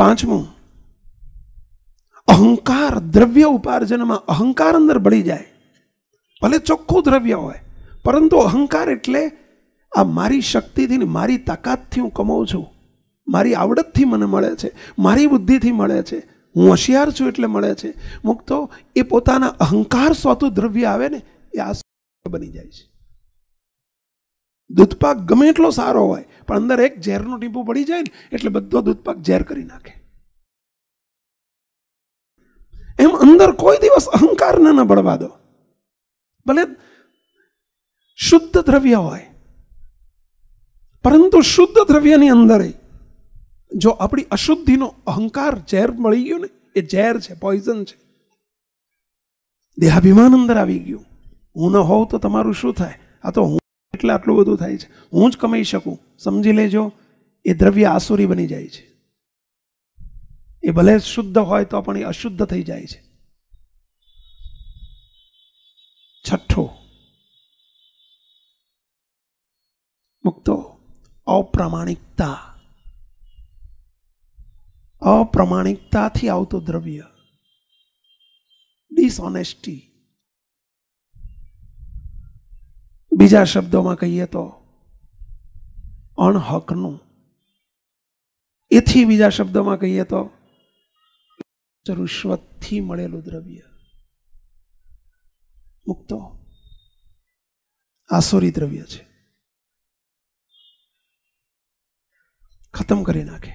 પાંચમું, અહંકાર દ્રવ્ય ઉપાર્જનમાં અહંકાર અંદર બળી જાય. ભલે ચોખ્ખું દ્રવ્ય હોય, પરંતુ અહંકાર એટલે આ મારી શક્તિથી ને મારી તાકાતથી હું કમાઉં છું. મારી આવડતથી મને મળે છે, મારી બુદ્ધિથી મળે છે, હું હોશિયાર છું એટલે મળે છે. મુક્તો એ પોતાના અહંકાર સ્વાતું દ્રવ્ય આવે ને, એ આ બની જાય છે. દૂધપાક ગમે એટલો સારો હોય, પણ અંદર એક ઝેરનું ટીપું પડી જાય ને, એટલે બધો દૂધપાક ઝેર કરી નાખે. એમ અંદર કોઈ દિવસ અહંકારને ન બળવા દો. ભલે શુદ્ધ દ્રવ્ય હોય, પરંતુ શુદ્ધ દ્રવ્યની અંદર જો આપણી અશુદ્ધિનો અહંકાર ઝેર મળી ગયો ને, એ ઝેર છે પોઈઝન છે. દેહાભિમાન અંદર આવી ગયું. હું ન હોઉં તો તમારું શું થાય? આ તો હું એટલે આટલું બધું થાય છે. હું જ કમાઈ શકું. સમજી લેજો, એ દ્રવ્ય આસુરી બની જાય છે. એ ભલે શુદ્ધ હોય તો પણ એ અશુદ્ધ થઈ જાય છે. છઠ્ઠો. મુક્તો. અપ્રામાણિકતા. અપ્રમાણિકતાથી આવતું દ્રવ્ય. ડિસઓનેસ્ટી. બીજા શબ્દોમાં કહીએ તો અણહકનું. એથી બીજા શબ્દોમાં કહીએ તો રૂશ્વતથી મળેલું દ્રવ્ય. મુક્તો. આસુરી દ્રવ્ય છે. ખતમ કરી નાખે.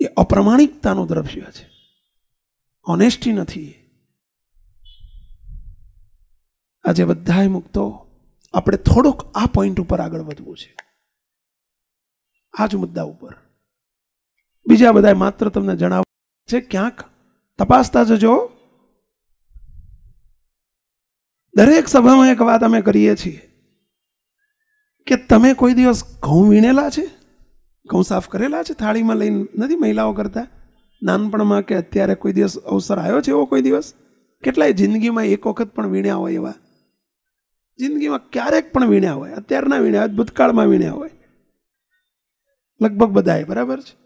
એ અપ્રમાણિકતાનું દ્રવ્ય છે. ઓનેસ્ટી નથી. આજે બધાએ મુક્તો. આપણે થોડોક આ પોઈન્ટ ઉપર આગળ વધવું છે. આ જ મુદ્દા ઉપર. બીજા બધા માત્ર તમને જણાવ છે, ક્યાંક તપાસતા જજો. દરેક સભામાં એક વાત અમે કરીએ છીએ કે તમે કોઈ દિવસ ઘઉં વીણેલા છે? ઘઉં સાફ કરેલા છે? થાળીમાં લઈને નથી મહિલાઓ કરતા? નાનપણમાં કે અત્યારે કોઈ દિવસ અવસર આવ્યો છે એવો કોઈ દિવસ? કેટલાય જિંદગીમાં એક વખત પણ વીણ્યા હોય એવા? જિંદગીમાં ક્યારેક પણ વીણ્યા હોય? અત્યારના વીણ્યા હોય, ભૂતકાળમાં વીણ્યા હોય? લગભગ બધાએ બરાબર છે?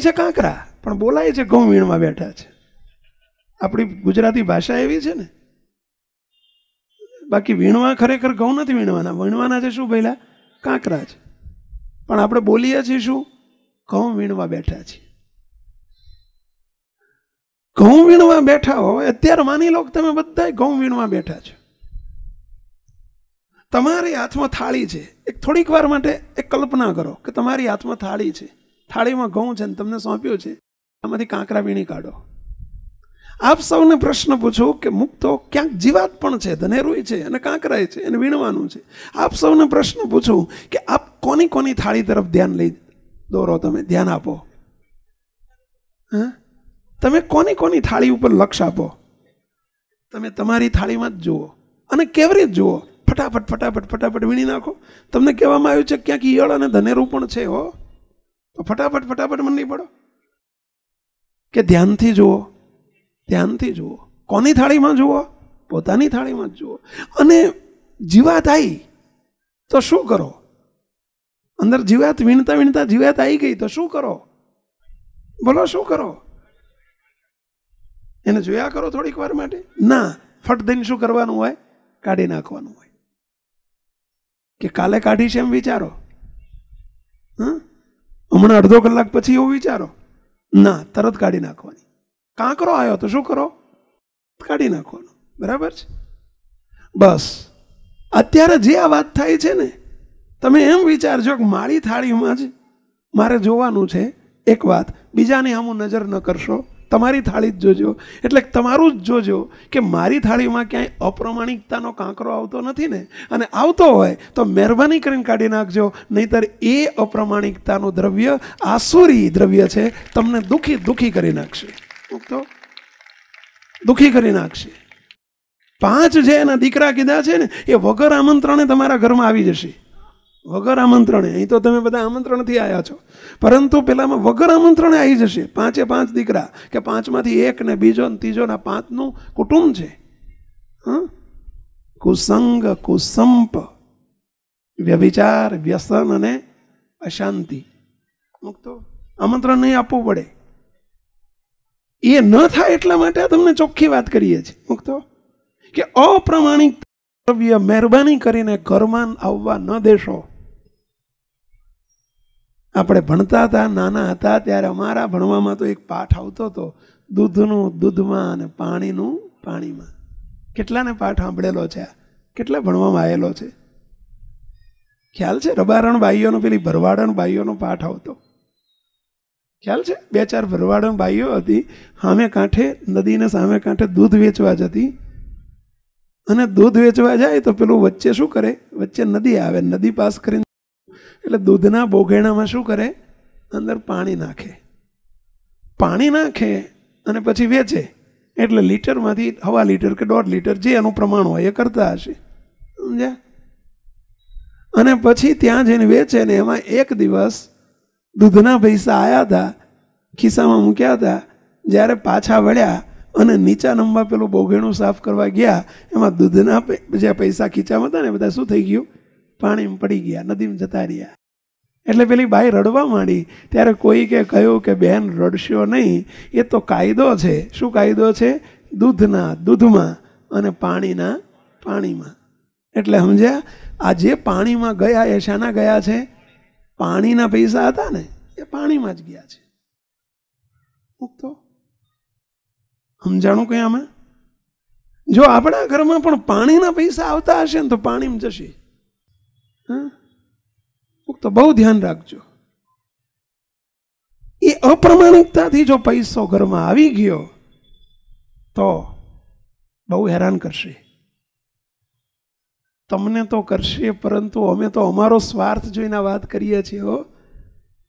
છે કાંકરા, પણ બોલાય છે વીણમાં બેઠા છે. આપણી ગુજરાતી ભાષા એવી છે ને? બાકી વીણવા ખરેખર ઘઉં નથી વીણવાના. વીણવાના છે શું પહેલાં કાંકરા છે. પણ આપણે બોલીએ છીએ શું? ઘઉં વીણવા બેઠા છીએ. ઘઉં વીણવા બેઠા હોય, અત્યારે માની લો કે તમે બધા ઘઉં વીણવા બેઠા છો. તમારી હાથમાં થાળી છે. એક થોડીક વાર માટે એક કલ્પના કરો કે તમારી હાથમાં થાળી છે. થાળીમાં ઘઉં છે ને તમને સોંપ્યું છે. આમાંથી કાંકરા વીણી કાઢો. આપ સૌને પ્રશ્ન પૂછો કે મુક્તો ક્યાંક જીવાત પણ છે, ધનેરુય છે અને કાંકરાય છે એને વીણવાનું છે. આપ સૌને પ્રશ્ન પૂછું કે આપ કોની કોની થાળી તરફ ધ્યાન લઈ દોરો તમે? ધ્યાન આપો. હા? તમે કોની કોની થાળી ઉપર લક્ષ આપો? તમે તમારી થાળીમાં જ જુઓ અને કેવી રીતે જુઓ? ફટાફટ ફટાફટ ફટાફટ વીણી નાખો. તમને કહેવામાં આવ્યું છે ક્યાંક ઈયળ અને ધનેરું પણ છે હો. તો ફટાફટ ફટાફટ મંડી પડો. કે ધ્યાનથી જુઓ ધ્યાનથી જુઓ. કોની થાળીમાં જુઓ? પોતાની થાળીમાં જ જુઓ. અને જીવાત આવી તો શું કરો? અંદર જીવાત, વીણતા વીણતા જીવાત આવી ગઈ, તો શું કરો? બોલો, શું કરો? એને જોયા કરો થોડીક વાર માટે? ના, ફટ દઈને શું કરવાનું હોય? કાઢી નાખવાનું હોય. કે કાલે કાઢીશ એમ વિચારો. હા? હમણાં અડધો કલાક પછી એવું વિચારો. ના, તરત કાઢી નાખવાની. કાંકરો આવ્યો તો શું કરો? કાઢી નાખવાનો. બરાબર છે? બસ. અત્યારે જે આ વાત થાય છે ને, તમે એમ વિચારજો કે મારી થાળીમાં જ મારે જોવાનું છે એક વાત. બીજાની આમ નજર ન કરશો. તમારી થાળી જ જોજો. એટલે તમારું જ જોજો કે મારી થાળીમાં ક્યાંય અપ્રમાણિકતાનો કાંકરો આવતો નથી ને. અને આવતો હોય તો મહેરબાની કરીને કાઢી નાખજો. નહીતર એ અપ્રમાણિકતાનું દ્રવ્ય, આસુરી દ્રવ્ય છે, તમને દુઃખી દુઃખી કરી નાખશે. તો દુઃખી કરી નાખશે. પાંચ જે એના દીકરા કીધા છે ને, એ વગર આમંત્રણે તમારા ઘરમાં આવી જશે. વગર આમંત્રણે. અહીં તો તમે બધા આમંત્રણથી આવ્યા છો. પરંતુ પેલામાં વગર આમંત્રણે આવી જશે. પાંચે પાંચ દીકરા. કે પાંચમાંથી એક ને બીજો ને ત્રીજો ને પાંચનું કુટુંબ છે. કુસંગ, કુસંપ વ્યભિચાર વ્યસન અને અશાંતિ. મુક્તો આમંત્રણ નહીં આપવું પડે. એ ન થાય એટલા માટે તમને ચોખ્ખી વાત કરીએ છીએ. મુક્તો કે અપ્રમાણિક દ્રવ્ય મહેરબાની કરીને ઘરમાં આવવા ન દેશો. આપણે ભણતા હતા, નાના હતા, ત્યારે અમારા ભણવામાં તો એક પાઠ આવતો હતો, દૂધનું, દૂધમાં અને પાણીનું પાણીમાં. કેટલાને પાઠ સાંભળેલો છે? કેટલા ભણવામાં આવેલો છે? ખ્યાલ છે? રબારણ ભાઈઓનો પેલી ભરવાડણ ભાઈઓનો પાઠ આવતો. ખ્યાલ છે? બે ચાર ભરવાડણ ભાઈઓ હતી, સામે કાંઠે, નદીને સામે કાંઠે દૂધ વેચવા જતી. અને દૂધ વેચવા જાય તો પેલું વચ્ચે શું કરે? વચ્ચે નદી આવે, નદી પાસ કરીને એટલે દૂધના બોઘેણામાં શું કરે? અંદર પાણી નાખે. પાણી નાખે અને પછી વેચે. એટલે લીટરમાંથી હવા લીટર કે દોઢ લીટર જે એનું પ્રમાણ હોય એ કરતા હશે. સમજ્યા? અને પછી ત્યાં જઈને વેચે ને એમાં એક દિવસ દૂધના પૈસા આવ્યા હતા, ખિસ્સામાં મૂક્યા હતા. જ્યારે પાછા વળ્યા અને નીચા નંબર પેલું બોઘેણું સાફ કરવા ગયા, એમાં દૂધના જે પૈસા ખીચામાં હતા ને બધા શું થઈ ગયું? પાણીમાં પડી ગયા, નદીમાં જતા રહ્યા. એટલે પેલી બાઈ રડવા માંડી. ત્યારે કોઈ કે કહ્યું કે બેન રડશો નહીં, એ તો કાયદો છે. શું કાયદો છે? દૂધના, દૂધમાં અને પાણીના પાણીમાં. એટલે સમજ્યા? આ જે પાણીમાં ગયા એ શાના ગયા છે? પાણીના પૈસા હતા ને, એ પાણીમાં જ ગયા છે. મુક્તો સમજાણું કંઈ આમાં? જો આપણા ઘરમાં પણ પાણીના પૈસા આવતા હશે ને તો પાણીમાં જશે. તો બહુ ધ્યાન રાખજો. એ અપ્રમાણિકતાથી જો પૈસો ઘરમાં આવી ગયો, તો બહુ હેરાન કરશે. તમને તો કરશે, પરંતુ અમે તો અમારો સ્વાર્થ જોઈને વાત કરીએ છીએ હો.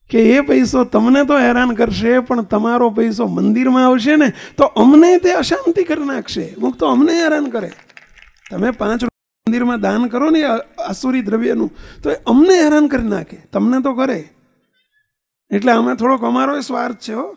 કે એ પૈસો તમને તો હેરાન કરશે, પણ તમારો પૈસો મંદિરમાં આવશે ને, તો અમને તે અશાંતિ કરી નાખશે. તો અમને હેરાન કરે. તમે પાંચ મંદિરમાં દાન કરો ને આસુરી દ્રવ્યનું, તો એ અમને હેરાન કરી નાખે. તમને તો કરે. એટલે અમે થોડોક અમારો સ્વાર્થ છે હો.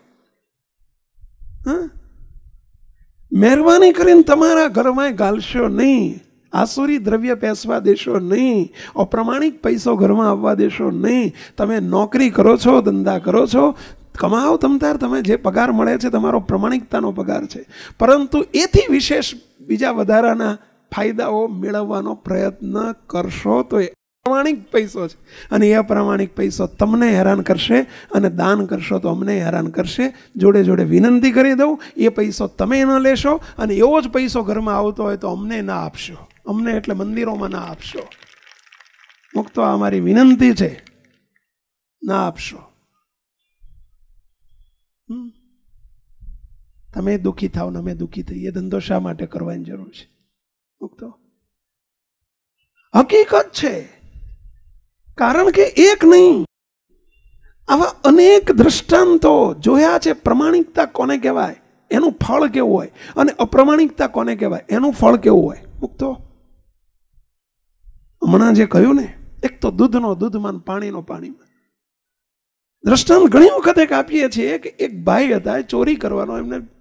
મહેરબાની કરીને તમારા ઘરમાં ગાલશો નહીં, આસુરી દ્રવ્ય પેસવા દેશો નહીં, અપ્રમાણિક પૈસો ઘરમાં આવવા દેશો નહીં. તમે નોકરી કરો છો, ધંધા કરો છો, કમાઓ તમતાર, તમે જે પગાર મળે છે, તમારો પ્રમાણિકતાનો પગાર છે. પરંતુ એથી વિશેષ બીજા વધારાના ફાયદાઓ મેળવવાનો પ્રયત્ન કરશો તો એ પ્રમાણિક પૈસો છે. અને એ પ્રામાણિક પૈસો તમને હેરાન કરશે અને દાન કરશો તો અમને હેરાન કરશે. જોડે જોડે વિનંતી કરી દઉં, એ પૈસો તમે ન લેશો અને એવો જ પૈસો ઘરમાં આવતો હોય તો અમને ના આપશો. અમને એટલે મંદિરોમાં ના આપશો. મુક્તો આ મારી વિનંતી છે. ના આપશો. તમે દુઃખી થાવ ને અમે દુઃખી થઈએ. ધંધો શા માટે કરવાની જરૂર છે? મુક્તો હકીકત છે. કારણ કે એક નહીં. આવા અનેક દ્રષ્ટાંતો જોયા છે. પ્રમાણિકતા કોને કહેવાય? એનું ફળ કેવું હોય? અને અપ્રમાણિકતા કોને કહેવાય? એનું ફળ કેવું હોય? મુક્તો હમણાં જે કહ્યું ને, એક તો દૂધનો દૂધમાં પાણીનો પાણીમાં. દ્રષ્ટાંત ઘણી વખત એક આપીએ છીએ કે એક ભાઈ હતા ચોરી કરવાનો એમને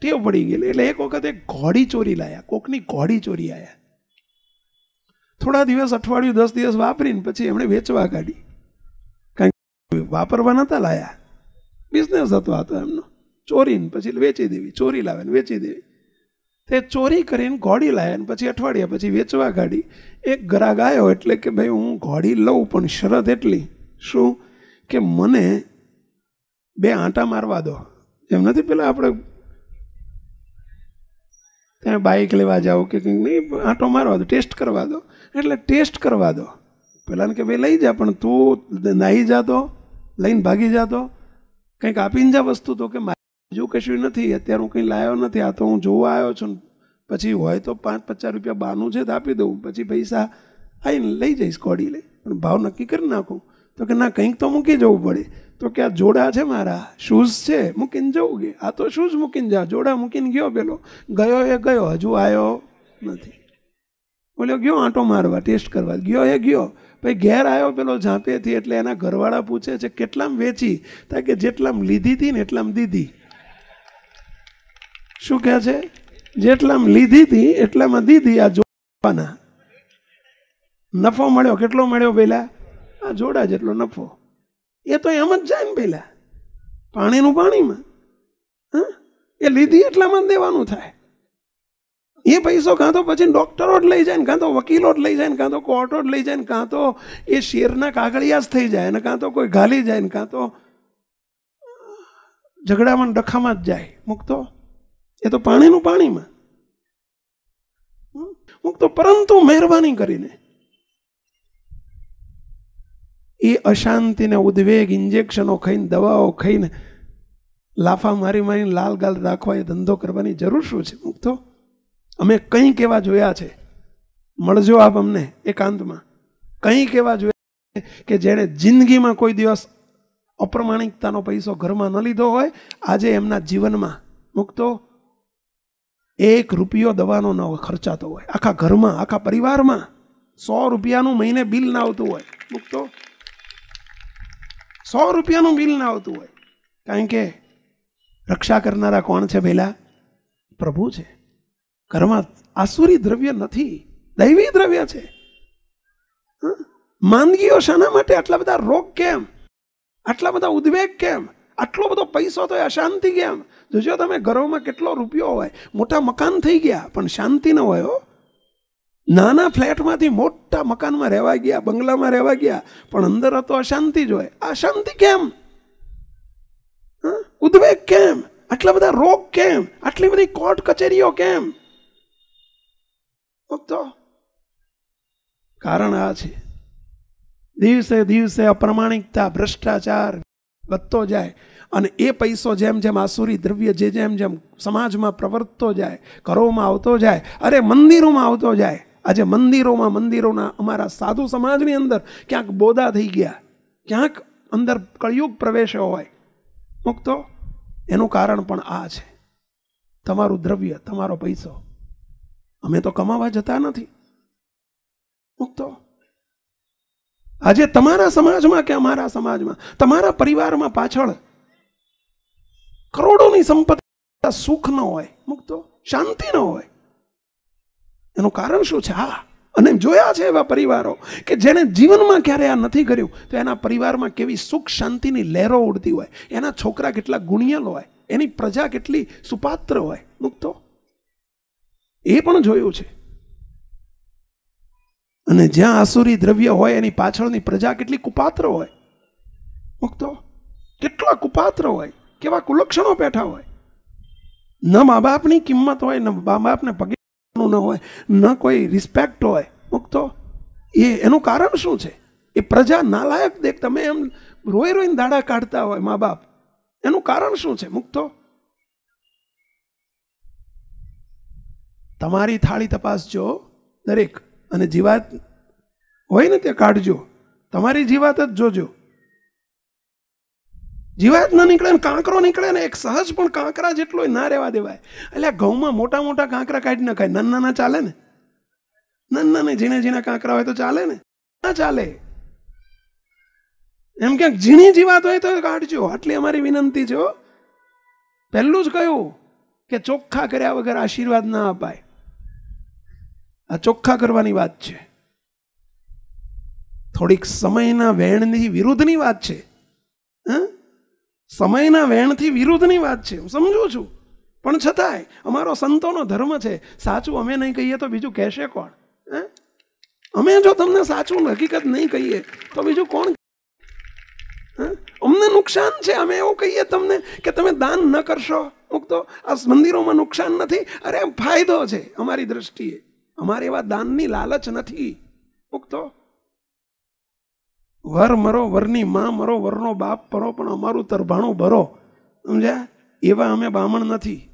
ટેવ પડી ગયેલી. એટલે એક વખત એક ઘોડી ચોરી લાયા. કોકની ઘોડી ચોરી આવ્યા થોડા દિવસ અઠવાડિયું, દસ દિવસ વાપરીને પછી એમણે વેચવા કાઢી. કારણ વાપરવા નહોતા લાયા. બિઝનેસ હતો હતો એમનો. ચોરીને પછી વેચી દેવી, ચોરી લાવે ને વેચી દેવી. તે ચોરી કરીને ઘોડી લાવ્યા ને પછી અઠવાડિયા પછી વેચવા કાઢી. એક ગ્રાહક આવ્યો એટલે કે, ભાઈ, હું ઘોડી લઉં, પણ શરત એટલી. શું? કે, મને બે આંટા મારવા દો. એમ નથી પેલા આપણે ત્યાં બાઇક લેવા જાઓ કે કંઈક નહીં, આંટો મારવા દો ટેસ્ટ કરવા દો. એટલે ટેસ્ટ કરવા દો. પહેલાંને કે ભાઈ લઈ જા, પણ તું નાહી જાતો, લઈને ભાગી જાતો. કંઈક આપીને જા વસ્તુ તો કે બીજું કશું નથી, અત્યારે હું કંઈ લાવ્યો નથી. આ તો હું જોવા આવ્યો છું. પછી હોય તો પાંચ પચાસ રૂપિયા બાનું છે તો આપી દઉં. પછી પૈસા આવીને લઈ જઈશ, કોડી લઈ. પણ ભાવ નક્કી કરી નાખું. તો કે ના, કંઈક તો મૂકી જવું પડે. તો કે આ જોડા છે મારા શૂઝ છે, મૂકીને જવું કે? આ તો શૂઝ મૂકીને જા. જોડા મૂકીને ગયો પેલો. ગયો એ ગયો, હજુ આવ્યો નથી. બોલ્યો, ગયો આંટો મારવા, ટેસ્ટ કરવા. ગયો એ ગયો. ભાઈ ઘેર આવ્યો પેલો ઝાંપેથી એટલે એના ઘરવાળા પૂછે છે, કેટલામ વેચી? તા કે જેટલામ લીધી હતી ને એટલામ દીધી. શું કહે છે? જેટલામ લીધી હતી એટલામાં દીધી આ જોવાના નફો મળ્યો, કેટલો મળ્યો પહેલા આ જોડા જેટલો નફો. એ તો એમ જ જાય ને પેલા. પાણીનું પાણીમાં. હા? એ લીધી એટલામાં દેવાનું થાય. એ પૈસો કાં તો પછી ડૉક્ટરો જ લઈ જાય ને કાં તો વકીલો જ લઈ જાય ને કાં તો કોર્ટો જ લઈ જાય ને કાં તો એ શેરના કાગળિયા જ થઈ જાય ને કાં તો કોઈ ઘાલી જાય ને કાં તો ઝઘડામાં ડખામાં જ જાય. મૂકતો? એ તો પાણીનું પાણીમાં. મૂકતો? પરંતુ મહેરબાની કરીને. એ અશાંતિને ઉદ્વેગ ઇન્જેક્શનો ખાઈને, દવાઓ ખાઈને, લાફા મારી મારીને લાલ ગાલ રાખવા એ ધંધો કરવાની જરૂર શું છે? મુક્તો અમે કંઈ કેવા જોયા છે? મળજો આપ અમને એકાંતમાં. કંઈ કેવા જોયા કે જેણે જિંદગીમાં કોઈ દિવસ અપ્રમાણિકતાનો પૈસો ઘરમાં ન લીધો હોય, આજે એમના જીવનમાં મુક્તો એક રૂપિયો દવાનો ન ખર્ચાતો હોય. આખા ઘરમાં, આખા પરિવારમાં સો રૂપિયાનું મહિને બિલ ના આવતું હોય. મૂકતો સો રૂપિયાનું બિલ ના આવતું હોય. કારણ કે રક્ષા કરનારા કોણ છે પહેલાં પ્રભુ છે. ઘરમાં આસુરી દ્રવ્ય નથી. દૈવી દ્રવ્ય છે. માંદગીઓ શાના માટે આટલા બધા રોગ કેમ? આટલા બધા ઉદ્વેગ કેમ? આટલો બધો પૈસો તો અશાંતિ કેમ? જોજો તમે, ઘરોમાં કેટલો રૂપિયો હોય. મોટા મકાન થઈ ગયા, પણ શાંતિ ન હોય હો. નાના ફ્લેટમાંથી મોટા મકાનમાં રહેવા ગયા, બંગલામાં રહેવા ગયા, પણ અંદર હતો અશાંતિ જ હોય આ શાંતિ કેમ? ઉદ્વેગ કેમ? આટલા બધા રોગ કેમ? આટલી બધી કોર્ટ કચેરીઓ કેમ? તો કારણ આ છે. દિવસે દિવસે અપ્રમાણિકતા, ભ્રષ્ટાચાર વધતો જાય અને એ પૈસો જેમ જેમ આસુરી દ્રવ્ય જે જેમ જેમ સમાજમાં પ્રવર્તતો જાય, ઘરોમાં આવતો જાય, અરે મંદિરોમાં આવતો જાય આજે મંદિરોમાં, મંદિરોના અમારા સાધુ સમાજની અંદર ક્યાંક બોદા થઈ ગયા, ક્યાંક અંદર કળિયુગ પ્રવેશ્યો હોય. મુક્તો, એનું કારણ પણ આ છે. તમારું દ્રવ્ય, તમારો પૈસો. અમે તો કમાવા જતા નથી. મુક્તો, આજે તમારા સમાજમાં કે અમારા સમાજમાં? તમારા પરિવારમાં પાછળ કરોડોની સંપત્તિ સુખ ન હોય. મુક્તો, શાંતિ ન હોય. એનું કારણ શું છે? હા. અને જોયા છે એવા પરિવારો કે જેણે જીવનમાં ક્યારે આ નથી કર્યું, તો એના પરિવારમાં કેવી સુખ શાંતિની લહેરો ઉડતી હોય. એના છોકરા કેટલા ગુણિયલ હોય. એની પ્રજા કેટલી સુપાત્ર હોય. મુક્તો. એ પણ જોયું છે. અને જ્યાં આસુરી દ્રવ્ય હોય, એની પાછળની પ્રજા કેટલી કુપાત્ર હોય. મુક્તો. કેટલા કુપાત્ર હોય. કેવા કુલક્ષણો બેઠા હોય. ન મા બાપની કિંમત હોય, ન મા બાપને પગે ન હોય, ન કોઈ રિસ્પેક્ટ હોય, મુક્તો. એ, એનું કારણ શું છે? એ પ્રજા નાલાયક દેખ, તમે એમ રોઈ રોઈને દાડા કાઢતા હોય મા બાપ. એનું કારણ શું છે? મુક્તો? તમારી થાળી તપાસજો દરેક, અને જીવાત હોય ને તે કાઢજો. તમારી જીવાત જ જોજો. જીવાત ન નીકળે ને કાંકરો નીકળે ને એક સહજ પણ કાંકરા જેટલો ના રહેવા દેવાય. એટલે ઘઉંમાં મોટા મોટા કાંકરા કાઢી નખાય. નાના નાના ચાલે ને? નાના ને ઝીણા ઝીણા કાંકરા હોય તો ચાલે ને? ના ચાલે. એમ ક્યાંક ઝીણી જીવાત હોય તો કાઢજો. આટલી અમારી વિનંતી છે પહેલું જ કહ્યું કે ચોખ્ખા કર્યા વગર આશીર્વાદ ના અપાય. આ ચોખ્ખા કરવાની વાત છે. થોડીક સમયના વેણની વિરુદ્ધની વાત છે. સમયના વેણથી વિરુદ્ધની વાત છે, હું સમજુ છું. પણ છતાંય, અમારો સંતોનો ધર્મ છે, સાચું અમે નહીં કહીએ તો બીજું કહેશે કોણ? હે? અમે જો તમને સાચું હકીકત નહીં કહીએ, તો બીજું કોણ? અમને નુકસાન છે, અમે એવું કહીએ તમને કે તમે દાન ન કરશો. મૂકતો, આ મંદિરોમાં નુકસાન નથી. અરે, ફાયદો છે અમારી દ્રષ્ટિએ. અમારે એવા દાનની લાલચ નથી. મૂકતો વર મરો, વરની માં મરો, વરનો બાપ પરો પણ અમારું તરભાણું ભરો. સમજ્યા? એવા અમે બામણ નથી.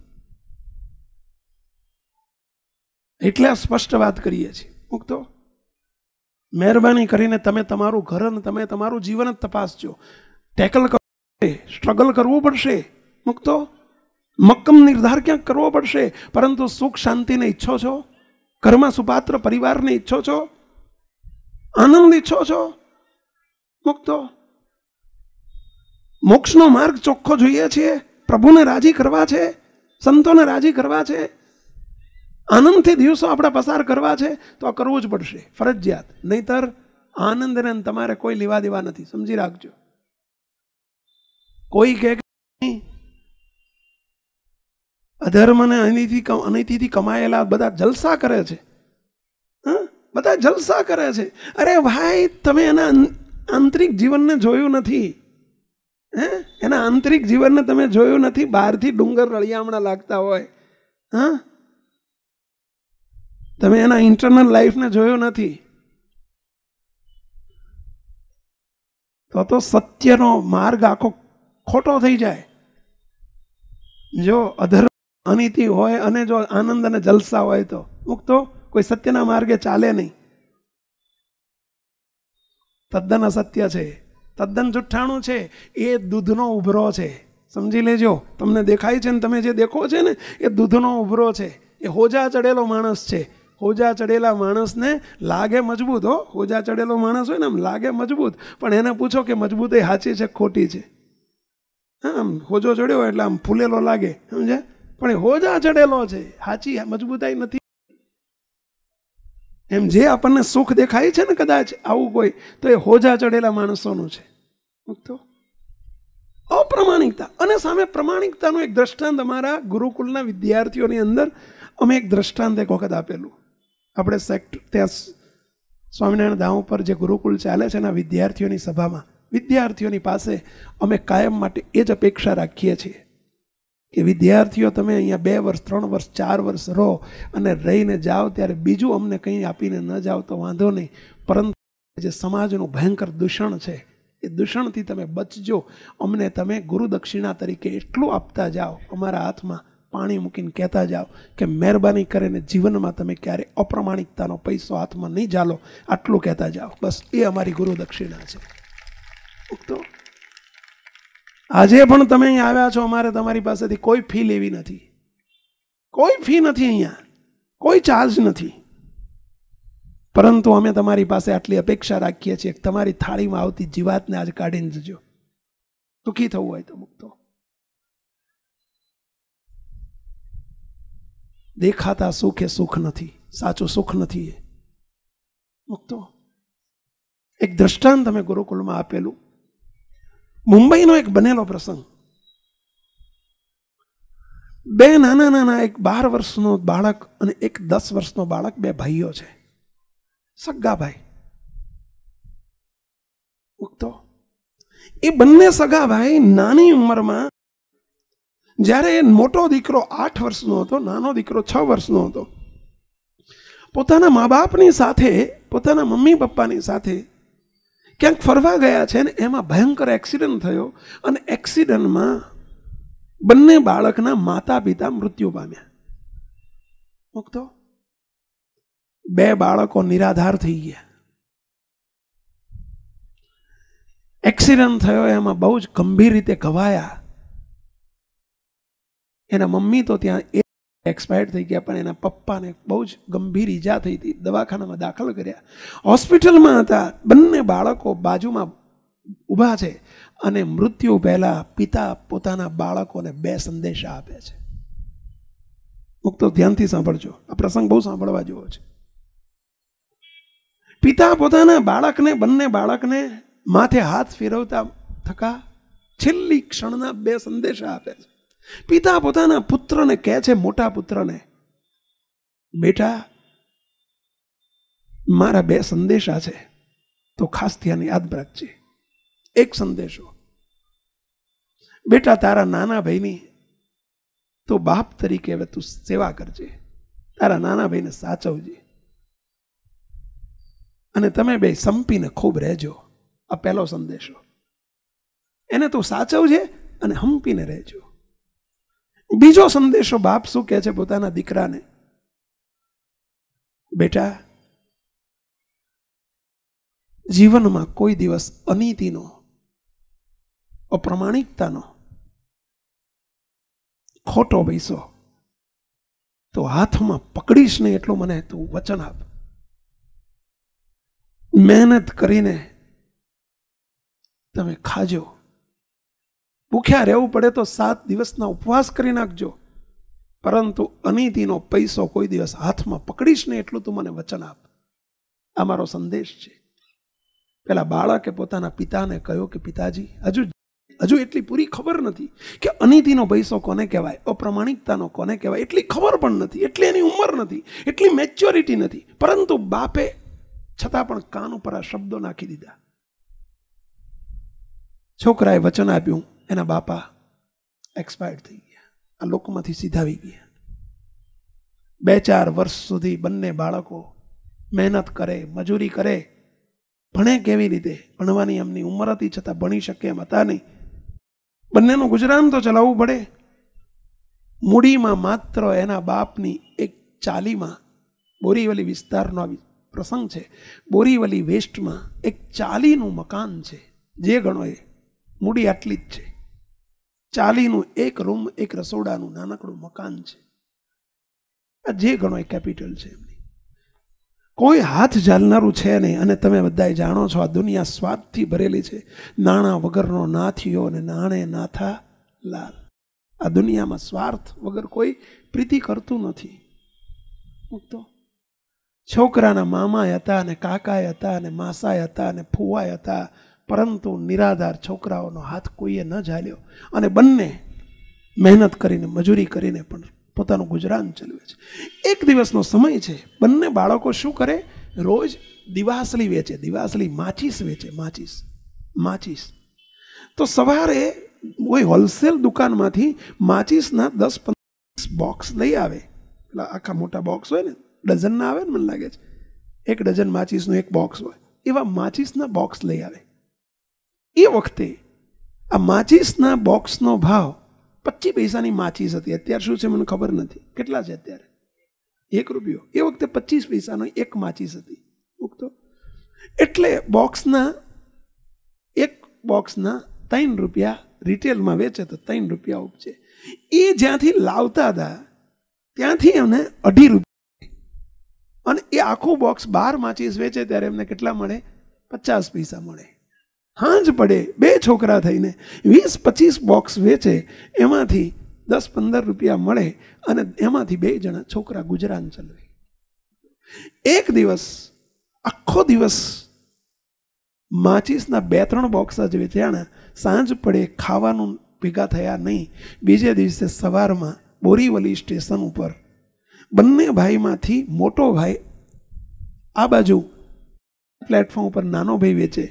એટલે આ સ્પષ્ટ વાત કરીએ છીએ. મુક્તો? મહેરબાની કરીને તમે તમારું ઘર અને તમે તમારું જીવન જ તપાસજો. ટેકલ કરવું સ્ટ્રગલ કરવું પડશે. મુક્તો? મક્કમ નિર્ધાર ક્યાંક કરવો પડશે? પરંતુ સુખ શાંતિને ઈચ્છો છો? ઘરમાં સુપાત્ર પરિવારને ઈચ્છો છો? આનંદ ઈચ્છો છો? મુક્તો. મોક્ષનો માર્ગ ચોખ્ખો જોઈએ છીએ. પ્રભુને રાજી કરવા છે. સંતોને રાજી કરવા છે. આનંદથી દિવસો આપણે પસાર કરવા છે. તો આ કરવું જ પડશે. ફરજિયાત. નહીતર આનંદને તમારે કોઈ લેવા દેવા નથી. સમજી રાખજો. કોઈ કે અધર્મને અનિતિથી અનિતિથી કમાયેલા બધા જલસા કરે છે. બધા જલસા કરે છે. અરે ભાઈ, તમે એના આંતરિક જીવનને જોયું નથી. હે? એના આંતરિક જીવનને તમે જોયું નથી. બહારથી ડુંગર રળિયામણા લાગતા હોય. હા? તમે એના ઇન્ટરનલ લાઈફને જોયું નથી. તો તો સત્યનો માર્ગ આખો ખોટો થઈ જાય. જો અધર્મ અનિતિ હોય અને જો આનંદ અને જલસા હોય તો. મુક્તો, કોઈ સત્યના માર્ગે ચાલે નહીં. તદ્દન અસત્ય છે. તદ્દન જુઠ્ઠાણું છે. એ દૂધનો ઉભરો છે. સમજી લેજો. તમને દેખાય છે ને તમે જે દેખો છે ને, એ દૂધનો ઉભરો છે. એ હોજા ચડેલો માણસ છે. હોજા ચડેલા માણસને લાગે મજબૂત, હો. હોજા ચડેલો માણસ હોય ને, આમ લાગે મજબૂત. પણ એને પૂછો કે મજબૂત એ સાચી છે ખોટી છે? હા, આમ હોજો ચડ્યો એટલે આમ ફૂલેલો લાગે સમજે પણ એ હોજા ચડેલો છે. સાચી, મજબૂતાઈ નથી. એમ જે આપણને સુખ દેખાય છે ને કદાચ આવું કોઈ, તો એ હોજા ચડેલા માણસોનું છે. તો અપ્રમાણિકતા. અને સામે પ્રમાણિકતાનું એક દ્રષ્ટાંત અમારા ગુરુકુલના વિદ્યાર્થીઓની અંદર અમે એક દ્રષ્ટાંત એક વખત આપેલું. આપણે સેક્ટ, ત્યાં સ્વામિનારાયણ ધામ ઉપર જે ગુરુકુલ ચાલે છે એના વિદ્યાર્થીઓની સભામાં, વિદ્યાર્થીઓની પાસે અમે કાયમ માટે એ જ અપેક્ષા રાખીએ છીએ. કે વિદ્યાર્થીઓ, તમે અહીંયા બે વર્ષ, ત્રણ વર્ષ, ચાર વર્ષ રહો અને રહીને જાઓ, ત્યારે બીજું અમને કંઈ આપીને ન જાઓ તો વાંધો નહીં. પરંતુ જે સમાજનું ભયંકર દૂષણ છે, એ દૂષણથી તમે બચજો. અમને તમે ગુરુદક્ષિણા તરીકે એટલું આપતા જાઓ, અમારા હાથમાં પાણી મૂકીને કહેતા જાઓ કે મહેરબાની કરીને જીવનમાં તમે ક્યારે અપ્રમાણિકતાનો પૈસો હાથમાં નહીં ચાલો આટલું કહેતા જાઓ. બસ એ અમારી ગુરુદક્ષિણા છે. તો આજે પણ તમે અહીં આવ્યા છો, અમારે તમારી પાસેથી કોઈ ફી લેવી નથી. કોઈ ફી નથી અહીંયા. કોઈ ચાર્જ નથી. પરંતુ અમે તમારી પાસે આટલી અપેક્ષા રાખીએ છીએ તમારી થાળીમાં આવતી જીવાતને આજે કાઢીને જજો. દુઃખી થવું હોય તો મુક્તો દેખાતા સુખ એ સુખ નથી. સાચું સુખ નથી એ. મુક્તો એક દ્રષ્ટાંત તમે ગુરુકુલમાં આપેલું. મુંબઈનો એક બનેલો પ્રસંગ. બે નાના નાના એક બાર વર્ષનો બાળક અને એક દસ વર્ષનો બાળક બે ભાઈઓ છે. સગા ભાઈ ઉગતો. એ બંને સગા ભાઈ નાની ઉંમરમાં જ્યારે મોટો દીકરો આઠ વર્ષનો હતો, નાનો દીકરો છ વર્ષનો હતો, પોતાના મા બાપની સાથે, પોતાના મમ્મી પપ્પાની સાથે ક્યાંક ફરવા ગયા છે ને એમાં ભયંકર એક્સિડન્ટ થયો અને એક્સિડન્ટમાં બંને બાળકના માતા પિતા મૃત્યુ પામ્યા. મુક્તો? બે બાળકો નિરાધાર થઈ ગયા. એક્સિડન્ટ થયો, એમાં બહુ જ ગંભીર રીતે ઘવાયા. એના મમ્મી તો ત્યાં એક્સપાયર્ડ થઈ ગયા પણ એના પપ્પાને બહુ જ ગંભીર ઈજા થઈ હતી. દવાખાનામાં દાખલ કર્યા. હોસ્પિટલમાં હતા. બંને બાળકો બાજુમાં ઊભા છે અને મૃત્યુ પહેલા પિતા પોતાના બાળકોને બે સંદેશા આપે છે. મુક્તો ધ્યાનથી સાંભળજો. આ પ્રસંગ બહુ સાંભળવા જેવો છે. પિતા પોતાના બાળકને, બંને બાળકને માથે હાથ ફેરવતા થકા છેલ્લી ક્ષણના બે સંદેશા આપે છે. પિતા પોતાના પુત્રને કહે છે, મોટા પુત્રને, બેટા, મારા બે સંદેશા છે, તો ખાસ ધ્યાન યાદ રાખજે. એક સંદેશો, બેટા, તારા નાના ભાઈની તો બાપ તરીકે હવે તું સેવા કરજે. તારા નાના ભાઈને સાચવજે. અને તમે બે સંપીને ખૂબ રહેજો. આ પહેલો સંદેશો. એને તું સાચવજે અને હંપીને રહેજો. બીજો સંદેશો બાપ શું કહે છે પોતાના દીકરાને? બેટા, જીવનમાં કોઈ દિવસ અનીતિનો, અપ્રમાણિકતાનો ખોટો પૈસો તો હાથમાં પકડીશ નહીં એટલું મને તું વચન આપ. મહેનત કરીને તમે ખાજો. ભૂખ્યા રહેવું પડે તો સાત દિવસના ઉપવાસ કરી નાખજો. પરંતુ અનિતિનો પૈસો કોઈ દિવસ હાથમાં પકડીશ ને એટલું તું મને વચન આપ. આ મારો સંદેશ છે. પેલા બાળકે પોતાના પિતાને કહ્યું કે, પિતાજી, હજુ હજુ એટલી પૂરી ખબર નથી કે અનિતિનો પૈસો કોને કહેવાય, અપ્રમાણિકતાનો કોને કહેવાય, એટલી ખબર પણ નથી, એટલી એની ઉંમર નથી, એટલી મેચ્યોરિટી નથી. પરંતુ બાપે છતાં પણ કાન ઉપર આ શબ્દો નાખી દીધા. છોકરાએ વચન આપ્યું એના બાપા એક્સપાયર્ડ થઈ ગયા. આ લોકોમાંથી સીધાવી ગયા. બે ચાર વર્ષ સુધી બંને બાળકો મહેનત કરે, મજૂરી કરે, ભણે કેવી રીતે? ભણવાની એમની ઉંમર હતી છતાં ભણી શકે એમ હતા નહીં. બંનેનું ગુજરાન તો ચલાવવું પડે. મૂડીમાં માત્ર એના બાપની એક ચાલીમાં બોરીવલી વિસ્તારનો પ્રસંગ છે. બોરીવલી વેસ્ટમાં એક ચાલીનું મકાન છે. જે ગણો એ મૂડી આટલી જ છે. ચાલીનું એક રૂમ, એક રસોડાનું નાનકડું મકાન છે. આ જે ગણો એ કેપિટલ છે એમની. કોઈ હાથ ઝાલનારું છે નહીં અને તમે બધાએ જાણો છો આ દુનિયા સ્વાદથી ભરેલી છે. નાણાં વગરનો નાથિયો અને નાણે નાથા લાલ. આ દુનિયામાં સ્વાર્થ વગર કોઈ પ્રીતિ કરતું નથી. તો છોકરાના મામાય હતા અને કાકાય હતા અને માસાય હતા અને ફુવાય હતા. પરંતુ નિરાધાર છોકરાઓનો હાથ કોઈએ ન ઝાલ્યો. અને બંને મહેનત કરીને, મજૂરી કરીને પણ પોતાનું ગુજરાન ચલાવે છે. એક દિવસનો સમય છે. બંને બાળકો શું કરે? રોજ દિવાસલી વેચે દિવાસલી માચીસ વેચે, માચીસ માચીસ. તો સવારે કોઈ હોલસેલ દુકાનમાંથી માચીસના દસ પંદર બોક્સ લઈ આવે. એટલે આખા મોટા બોક્સ હોય ને, ડઝનના આવે ને મને લાગે છે. એક ડઝન માચીસનું એક બોક્સ હોય. એવા માચીસના બોક્સ લઈ આવે. એ વખતે આ માચીસના બોક્સનો ભાવ પચીસ પૈસાની માચીસ હતી. અત્યારે શું છે મને ખબર નથી. કેટલા છે અત્યારે? એક રૂપિયો. એ વખતે પચીસ પૈસાનો એક માચીસ હતી. મૂકતો. એટલે બોક્સના એક બોક્સના ત્રણ રૂપિયા રિટેલમાં વેચે તો ત્રણ રૂપિયા ઉપજે. એ જ્યાંથી લાવતા હતા, ત્યાંથી એમને અઢી રૂપિયા. અને એ આખું બોક્સ બાર માચીસ વેચે ત્યારે એમને કેટલા મળે? પચાસ પૈસા મળે. હાંજ પડે, બે છોકરા થઈને વીસ પચીસ બોક્સ વેચે, એમાંથી દસ પંદર રૂપિયા મળે અને એમાંથી બે જણા છોકરા ગુજરાન ચલાવે. એક દિવસ, આખો દિવસ માચીસના બે ત્રણ બોક્સ જ વેચ્યાણા, સાંજ પડે ખાવાનું ભેગા થયા નહીં, બીજે દિવસે સવારમાં બોરીવલી સ્ટેશન ઉપર બંને ભાઈમાંથી મોટો ભાઈ આ બાજુ પ્લેટફોર્મ ઉપર નાનો ભાઈ વેચે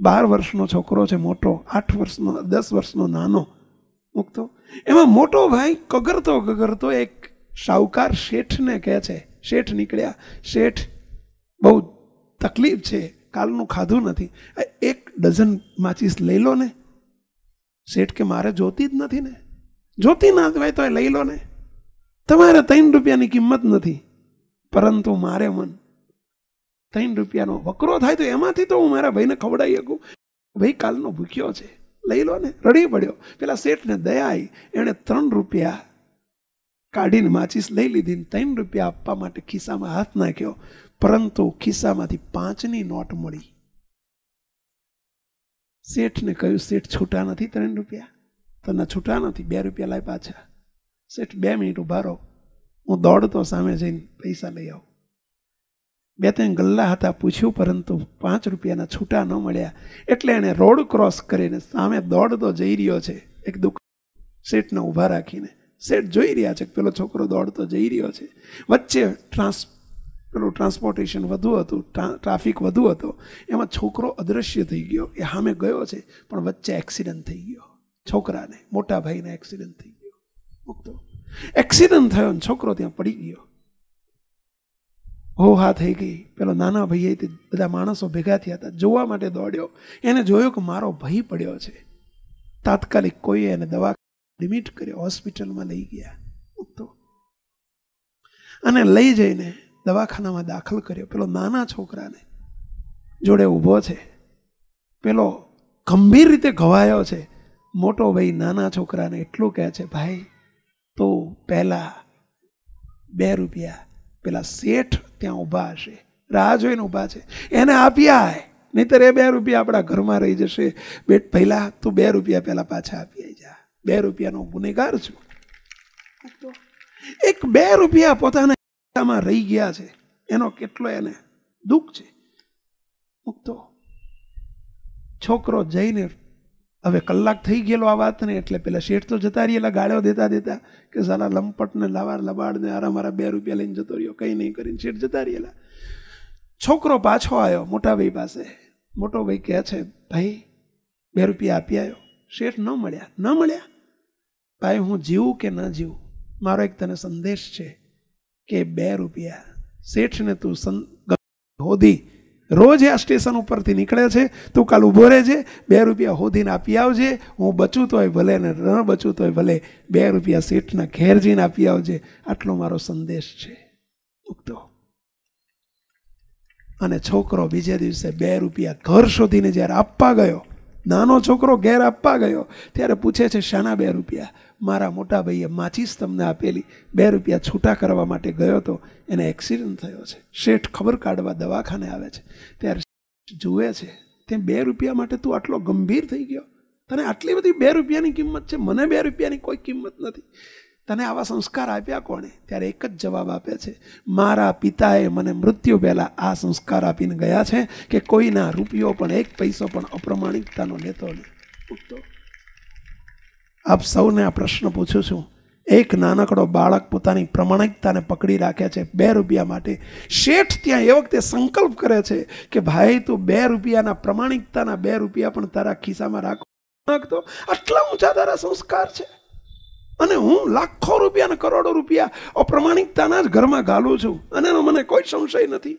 બાર વર્ષનો છોકરો છે મોટો, આઠ વર્ષનો, દસ વર્ષનો નાનો. મૂકતો? એમાં મોટો ભાઈ કગરતો કગરતો એક શાહુકાર શેઠને કહે છે. શેઠ નીકળ્યા. શેઠ બહુ તકલીફ છે. કાલનું ખાધું નથી. એક ડઝન માચીસ લઈ લો ને. શેઠ કે મારે જોતી જ નથી ને. જોતી ના હોય તો એ લઈ લો ને. તમારે ત્રણ રૂપિયાની કિંમત નથી. પરંતુ મારે મન ત્રણ રૂપિયાનો વકરો થાય તો એમાંથી તો હું મારા ભાઈને ખવડાવી શકું? ભાઈ, કાલનો ભૂખ્યો છે. લઈ લો ને. રડી પડ્યો. પેલા શેઠને દયા આવી એણે ત્રણ રૂપિયા કાઢીને માચીસ લઈ લીધી ને ત્રણ રૂપિયા આપવા માટે ખિસ્સામાં હાથ નાખ્યો. પરંતુ ખિસ્સામાંથી પાંચની નોટ મળી. શેઠને કહ્યું, શેઠ, છૂટા નથી ત્રણ રૂપિયા? તને છૂટા નથી? બે રૂપિયા લાય પાછા શેઠ, બે મિનિટ ઊભા રહો. હું દોડતો સામે જઈને પૈસા લઈ આવું. બે ત્રણ ગલ્લા હતા પૂછ્યું, પરંતુ પાંચ રૂપિયાના છૂટા ન મળ્યા. એટલે એણે રોડ ક્રોસ કરીને સામે દોડતો જઈ રહ્યો છે. એક દુકાન શેઠને ઊભા રાખીને. શેઠ જોઈ રહ્યા છે પેલો છોકરો દોડતો જઈ રહ્યો છે. વચ્ચે ટ્રાન્સ પેલું ટ્રાન્સપોર્ટેશન વધુ હતું ટ્રાફિક વધુ હતો. એમાં છોકરો અદૃશ્ય થઈ ગયો. એ સામે ગયો છે, પણ વચ્ચે એક્સિડન્ટ થઈ ગયો. છોકરાને, મોટા ભાઈને એક્સિડન્ટ થઈ ગયો. મૂકતો. એક્સિડન્ટ થયો ને છોકરો ત્યાં પડી ગયો. હો હા થઈ ગઈ. પેલો નાના ભાઈએ તે બધા માણસો ભેગા થયા હતા. જોવા માટે દોડ્યો. એને જોયો કે મારો ભાઈ પડ્યો છે. તાત્કાલિક કોઈએ એને દવા એડમિટ કર્યો. હોસ્પિટલમાં લઈ ગયા. તો અને લઈ જઈને દવાખાનામાં દાખલ કર્યો. પેલો નાના છોકરાને જોડે ઊભો છે. પેલો ગંભીર રીતે ઘવાયો છે. મોટો ભાઈ નાના છોકરાને એટલું કહે છે, ભાઈ, તો પહેલા બે રૂપિયા પેલા શેઠ ત્યાં ઊભા હશે, રાહ જોઈને ઊભા છે. એને આપ્યા નહીતર એ બે રૂપિયા આપણા ઘરમાં રહી જશે. બેટ પહેલા તું બે રૂપિયા પહેલા પાછા આપી જા. બે રૂપિયાનો ગુનેગાર છું. એક બે રૂપિયા પોતાના રહી ગયા છે. એનો કેટલો એને દુઃખ છે. મૂકતો, છોકરો જઈને હવે કલાક થઈ ગયેલો આ વાતને એટલે પેલા શેઠ તો જતા રહેલા ગાળ્યો દેતા દેતા કે સાલા લંપટને લાવાર લબાડને આરા મારા બે રૂપિયા લઈને જતો રહ્યો, કંઈ નહીં કરીને શેઠ જતા રહેલા છોકરો પાછો આવ્યો, મોટા ભાઈ પાસે. મોટો ભાઈ કહે છે, ભાઈ, બે રૂપિયા આપી આવ્યો શેઠ ન મળ્યા. ન મળ્યા? ભાઈ, હું જીવું કે ન જીવું? મારો એક તને સંદેશ છે કે બે રૂપિયા. શેઠને તું હોદી રોજ આ સ્ટેશન ઉપરથી નીકળે છે, તું કાલ ઊભો રહેજે, બે રૂપિયા હોધીને આપી આવજે, હું બચું તોય ભલે ને ન બચું તોય ભલે, બે રૂપિયા સીટના ઘેર જઈને આપી આવજે, આટલો મારો સંદેશ છે. ઉગતો અને છોકરો બીજે દિવસે બે રૂપિયા ઘર શોધીને જ્યારે આપવા ગયો, નાનો છોકરો ઘેર આપવા ગયો, ત્યારે પૂછે છે, શાના બે રૂપિયા? મારા મોટા ભાઈએ માચીસ તમને આપેલી બે રૂપિયા છૂટા કરવા માટે ગયો હતો, એને એક્સિડન્ટ થયો છે. શેઠ ખબર કાઢવા દવાખાને આવે છે. ત્યારે જુએ છે, તે બે રૂપિયા માટે તું આટલો ગંભીર થઈ ગયો? તને આટલી બધી બે રૂપિયાની કિંમત છે? મને બે રૂપિયાની કોઈ કિંમત નથી. તને આવા સંસ્કાર આપ્યા કોણે? ત્યારે એક જ જવાબ આપે છે, મારા પિતાએ મને મૃત્યુ પહેલાં આ સંસ્કાર આપીને ગયા છે કે કોઈના રૂપિયો પણ, એક પૈસો પણ અપ્રમાણિકતાનો લેતો નહીં. આપ સૌને આ પ્રશ્ન પૂછું છું. એક નાનકડો બાળક પોતાની પ્રમાણિકતાને પકડી રાખે છે બે રૂપિયા માટે. શેઠ ત્યાં એ વખતે સંકલ્પ કરે છે કે, ભાઈ, તું બે રૂપિયાના પ્રમાણિકતાના બે રૂપિયા પણ તારા ખિસ્સામાં રાખો. નાખતો આટલા ઊંચા તારા સંસ્કાર છે. અને હું લાખો રૂપિયા કરોડો રૂપિયા અપ્રમાણિકતાના જ ઘરમાં ગાલું છું. અને મને કોઈ સંશય નથી.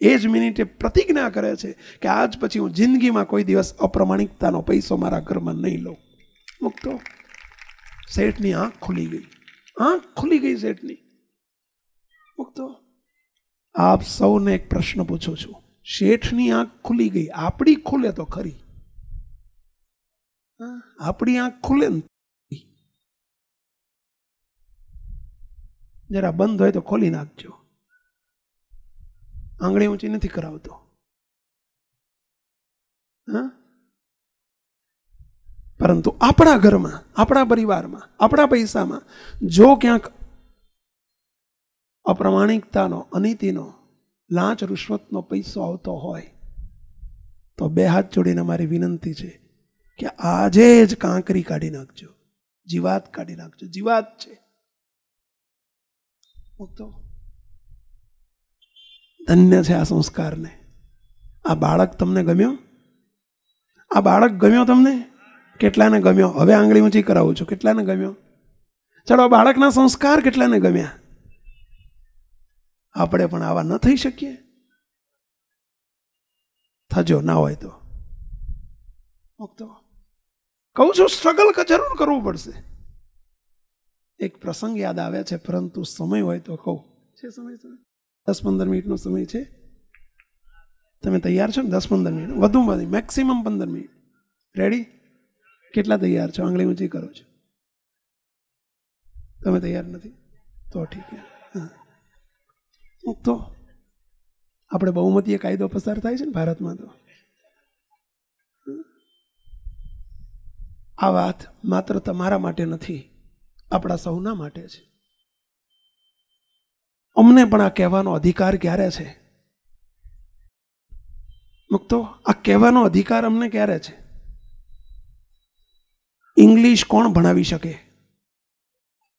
એ જ મિનિટે પ્રતિજ્ઞા કરે છે કે, આજ પછી હું જિંદગીમાં કોઈ દિવસ અપ્રમાણિકતાનો પૈસો મારા ઘરમાં નહીં લઉં. મૂકતો. શેઠની આંખ ખુલી ગઈ. આંખ ખુલી ગઈ શેઠની. મૂકતો. આપ સૌને એક પ્રશ્ન પૂછું છું. શેઠની આંખ ખુલી ગઈ. આપણી ખુલે તો ખરી. આપણી આંખ ખુલે ને જરા બંધ હોય તો ખોલી નાખજો. આંગળી ઊંચી નથી કરાવતો. હા? પરંતુ આપણા ઘરમાં, આપણા પરિવારમાં, આપણા પૈસામાં જો ક્યાંક અપ્રમાણિકતાનો, અનીતિનો, લાંચ રૂશ્વતનો પૈસો આવતો હોય, તો બે હાથ જોડીને મારી વિનંતી છે કે આજે જ કાંકરી કાઢી નાખજો. જીવાત કાઢી નાખજો. જીવાત છે. ધન્ય છે આ સંસ્કારને. આ બાળક તમને ગમ્યો? આ બાળક ગમ્યો તમને? કેટલાને ગમ્યો? હવે આંગળી ઊંચી કરાવું છું. કેટલાને ગમ્યો? ચલો બાળકના સંસ્કાર કેટલાને ગમ્યા? આપણે પણ આવા ન થઈ શકીએ. થજો, ના હોય તો. કહું છું સ્ટ્રગલ જરૂર કરવું પડશે. એક પ્રસંગ યાદ આવે છે, પરંતુ સમય હોય તો કહું. છે સમય સમય? દસ પંદર મિનિટનો સમય છે. તમે તૈયાર છો ને? દસ પંદર મિનિટ. વધુ વધુ મેક્સિમમ પંદર મિનિટ. રેડી કેટલા તૈયાર છો? આંગળી ઊંચી કરો છો. તમે તૈયાર નથી? તો ઠીક તો આપણે બહુમતીય કાયદો પસાર થાય છે ને ભારતમાં તો? આ વાત માત્ર તમારા માટે નથી, આપણા સૌના માટે છે. અમને પણ આ કહેવાનો અધિકાર ક્યારે છે? મુક્તો, આ કહેવાનો અધિકાર અમને ક્યારે છે? ઇંગ્લિશ કોણ ભણાવી શકે?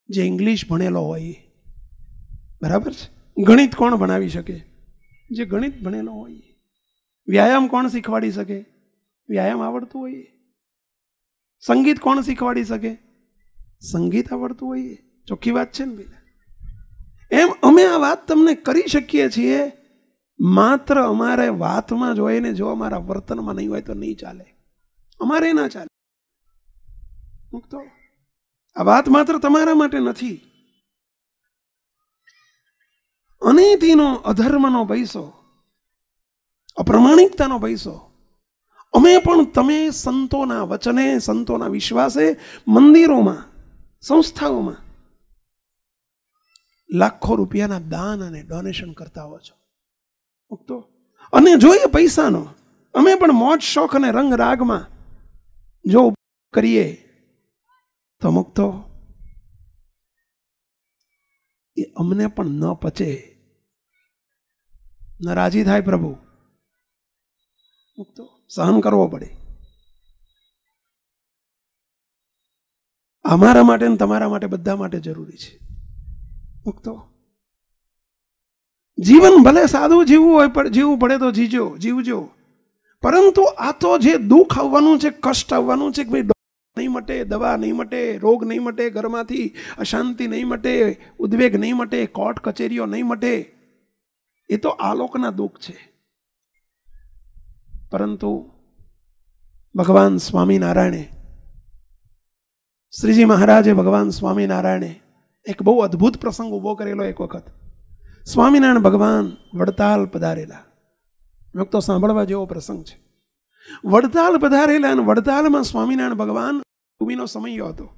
જે ઇંગ્લિશ ભણેલો હોય. બરાબર છે? ગણિત કોણ ભણાવી શકે? જે ગણિત ભણેલો હોય. વ્યાયામ કોણ શીખવાડી શકે? વ્યાયામ આવડતું હોય. સંગીત કોણ શીખવાડી શકે? સંગીત આવડતું હોય. ચોખ્ખી વાત છે ને ભાઈ એમ અમે આ વાત તમને કરી શકીએ છીએ. માત્ર અમારે વાતમાં જોઈને જો અમારા વર્તનમાં નહીં હોય તો નહીં ચાલે. અમારે ના ચાલે. તો આ વાત માત્ર તમારા માટે નથી. અનીતિનો અધર્મનો પૈસો અપ્રમાણિકતાનો પૈસો અમે પણ તમે સંતોના વચને, સંતોના વિશ્વાસે મંદિરોમાં, સંસ્થાઓમાં લાખો રૂપિયાના દાન અને ડોનેશન કરતા હો છો. મૂકતો અને જોઈએ પૈસાનો. અમે પણ મોજ, શોખ અને રંગ રાગમાં જો કરીએ તો મુક્તો એ અમને પણ ન પચે. ન રાજી થાય પ્રભુ. મુક્તો. સહન કરવો પડે. અમારા માટે ને તમારા માટે બધા માટે જરૂરી છે. મુક્તો. જીવન ભલે સાદું જીવવું હોય પણ જીવવું પડે તો જીજો, જીવજો. પરંતુ આ તો જે દુઃખ આવવાનું છે, કષ્ટ આવવાનું છે કે ભાઈ નહીં મટે, દવા નહીં મટે, રોગ નહીં મટે, ઘરમાંથી અશાંતિ નહીં મટે, ઉદ્વેગ નહીં મટે, કોર્ટ કચેરીઓ નહીં મટે. એ તો આલોકના દુઃખ છે. પરંતુ ભગવાન સ્વામિનારાયણે, શ્રીજી મહારાજે ભગવાન સ્વામિનારાયણે એક બહુ અદ્ભુત પ્રસંગ ઊભો કરેલો એક વખત. સ્વામિનારાયણ ભગવાન વડતાલ પધારેલા. તો સાંભળવા જેવો પ્રસંગ છે. વડતાલ પધારેલા અને વડતાલમાં સ્વામિનારાયણ ભગવાન નવમીનો સમય હતો.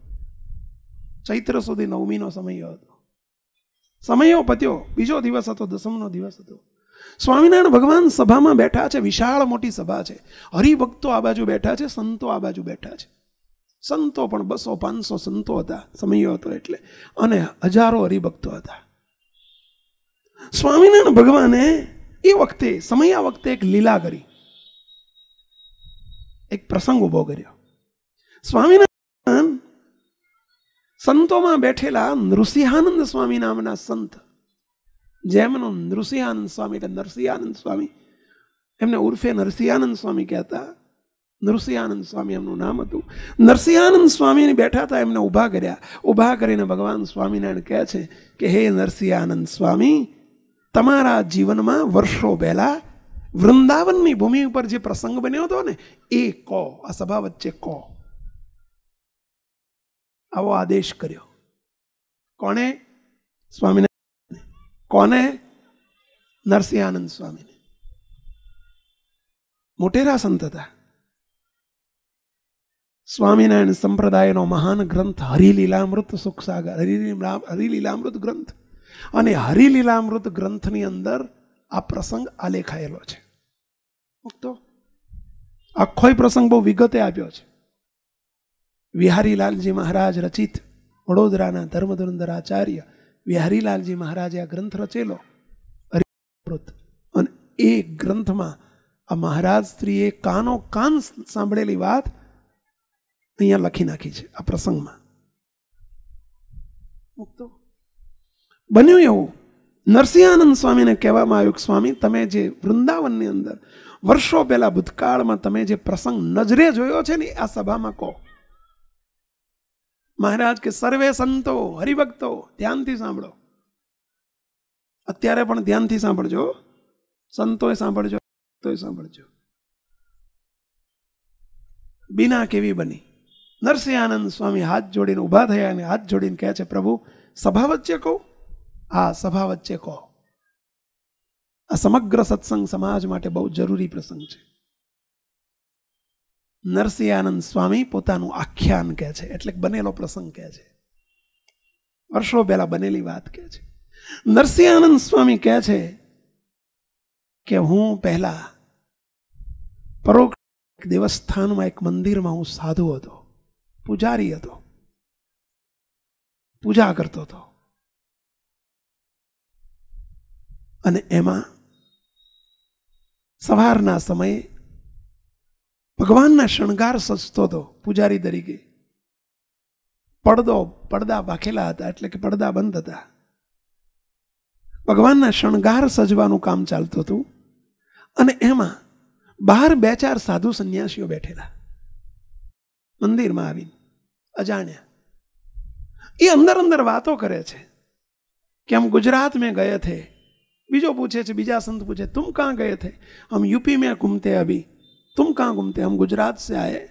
ચૈત્ર સુધી નવમીનો સમય હતો. સમયો પત્યો, બીજો દિવસ હતો, દસમનો દિવસ હતો. સ્વામિનારાયણ ભગવાન સભામાં બેઠા છે, વિશાળ મોટી સભા છે. હરિભક્તો આ બાજુ બેઠા છે, સંતો આ બાજુ બેઠા છે. સંતો પણ બસો, પાંચસો સંતો હતા, સમયો હતો એટલે. અને હજારો હરિભક્તો હતા. સ્વામિનારાયણ ભગવાને એ વખતે, સમયા વખતે એક લીલા કરી. એક પ્રસંગ ઊભો કર્યો. સ્વામિનારાયણ સંતોમાં બેઠેલા નૃસિંહાનંદ સ્વામી નામના સંત, જેમનો નૃસિંહાનંદ સ્વામી એટલે નરસિંહાનંદ સ્વામી, એમને ઉર્ફે નરસિંહાનંદ સ્વામી કહેતા. નૃસિંહાનંદ સ્વામી એમનું નામ હતું. નરસિંહાનંદ સ્વામીને બેઠા હતા, એમને ઊભા કર્યા. ઊભા કરીને ભગવાન સ્વામિનારાયણ કહે છે કે, હે નરસિંહાનંદ સ્વામી, તમારા જીવનમાં વર્ષો પહેલા વૃંદાવનની ભૂમિ ઉપર જે પ્રસંગ બન્યો હતો ને, એ કો, આ સભા વચ્ચે કો. આવો આદેશ કર્યો. કોને સ્વામિનારાયણ કોને? નરસિંહાનંદ સ્વામીને. મોટેરા સંત હતા. સ્વામિનારાયણ સંપ્રદાયનો મહાન ગ્રંથ હરિલીલામૃત સુખસાગર હરિલીલામૃત ગ્રંથ. અને હરિલીલામૃત ગ્રંથની અંદર આ પ્રસંગ આલેખાયેલો છે. તો આખો પ્રસંગ બહુ વિગતે આપ્યો છે. વિહારીલાલજી મહારાજ રચિત વડોદરાના ધર્મધુરંદર આચાર્ય વિહારીલાલજી મહારાજે આ ગ્રંથ રચેલો હરિમૃત અને એ ગ્રંથમાં આ મહારાજ સ્ત્રીએ કાનો કાન સાંભળેલી વાત અહીંયા લખી નાખી છે, આ પ્રસંગમાં. મુક્તો બન્યું એવું. નરસિંહાનંદ સ્વામીને કહેવામાં આવ્યું સ્વામી, તમે જે વૃંદાવનની અંદર વર્ષો પહેલા ભૂતકાળમાં તમે જે પ્રસંગ નજરે જોયો છે ને, આ સભામાં કહો. મહારાજ કે, સર્વે સંતો હરિભક્તો, ધ્યાનથી સાંભળો. અત્યારે પણ ધ્યાનથી સાંભળજો સંતોએ સાંભળજો તોય સાંભળજો. બીના કેવી બની? નરસિંહાનંદ સ્વામી હાથ જોડીને ઊભા થયા અને હાથ જોડીને કહે છે, પ્રભુ સભા વચ્ચે કહું? હા સભા વચ્ચે કહો. આ સમગ્ર સત્સંગ સમાજ માટે બહુ જરૂરી પ્રસંગ છે. નરસિંહાનંદ સ્વામી પોતાનું આખ્યાન કહે છે, એટલે બનેલો પ્રસંગ કહે છે. વર્ષો પહેલા બનેલી વાત કહે છે. નરસિંહાનંદ સ્વામી કહે છે કે હું પહેલા પરોક્ષ દેવસ્થાનમાં એક મંદિરમાં હું સાધુ હતો, પૂજારી હતો, પૂજા કરતો હતો. અને એમાં સવારના સમયે ભગવાનના શણગાર સજતો હતો, પૂજારી તરીકે. પડદો, પડદા વાખેલા હતા, એટલે કે પડદા બંધ હતા. ભગવાનના શણગાર સજવાનું કામ ચાલતું હતું અને એમાં બહાર બે, ચાર સાધુ સંન્યાસીઓ બેઠેલા. મંદિરમાં આવીને અજાણ્યા. એ અંદર અંદર વાતો કરે છે કે આમ ગુજરાત મેં ગયે થે बीजो पूछे थे बीजा संत पूछे तुम कहाँ गए थे हम यूपी में घूमते अभी तुम कहाँ घूमते हम गुजरात से आए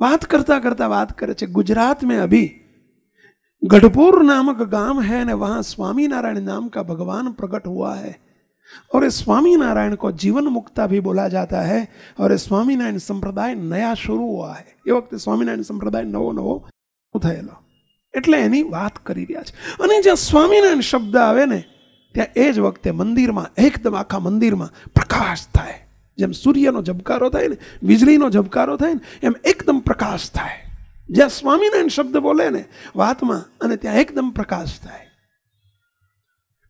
बात करता करता बात करे थे गुजरात में अभी गढ़पुर नामक गांव है न वहाँ स्वामी नारायण नाम का भगवान प्रकट हुआ है और इस स्वामी नारायण को जीवन मुक्ता भी बोला जाता है और इस स्वामीनारायण संप्रदाय नया शुरू हुआ है એ વખતે સ્વામિનારાયણ સંપ્રદાય નવો નવો થયેલો એટલે એની વાત કરી રહ્યા છે અને જ્યાં સ્વામિનારાયણ શબ્દ આવે ને ત્યાં એ જ વખતે મંદિરમાં, એકદમ આખા મંદિરમાં પ્રકાશ થાય. જેમ સૂર્યનો ઝબકારો થાય ને, વીજળીનો ઝબકારો થાય ને, એમ એકદમ પ્રકાશ થાય. જ્યાં સ્વામિનારાયણ શબ્દ બોલે ને, વાતમાં, અને ત્યાં એકદમ પ્રકાશ થાય.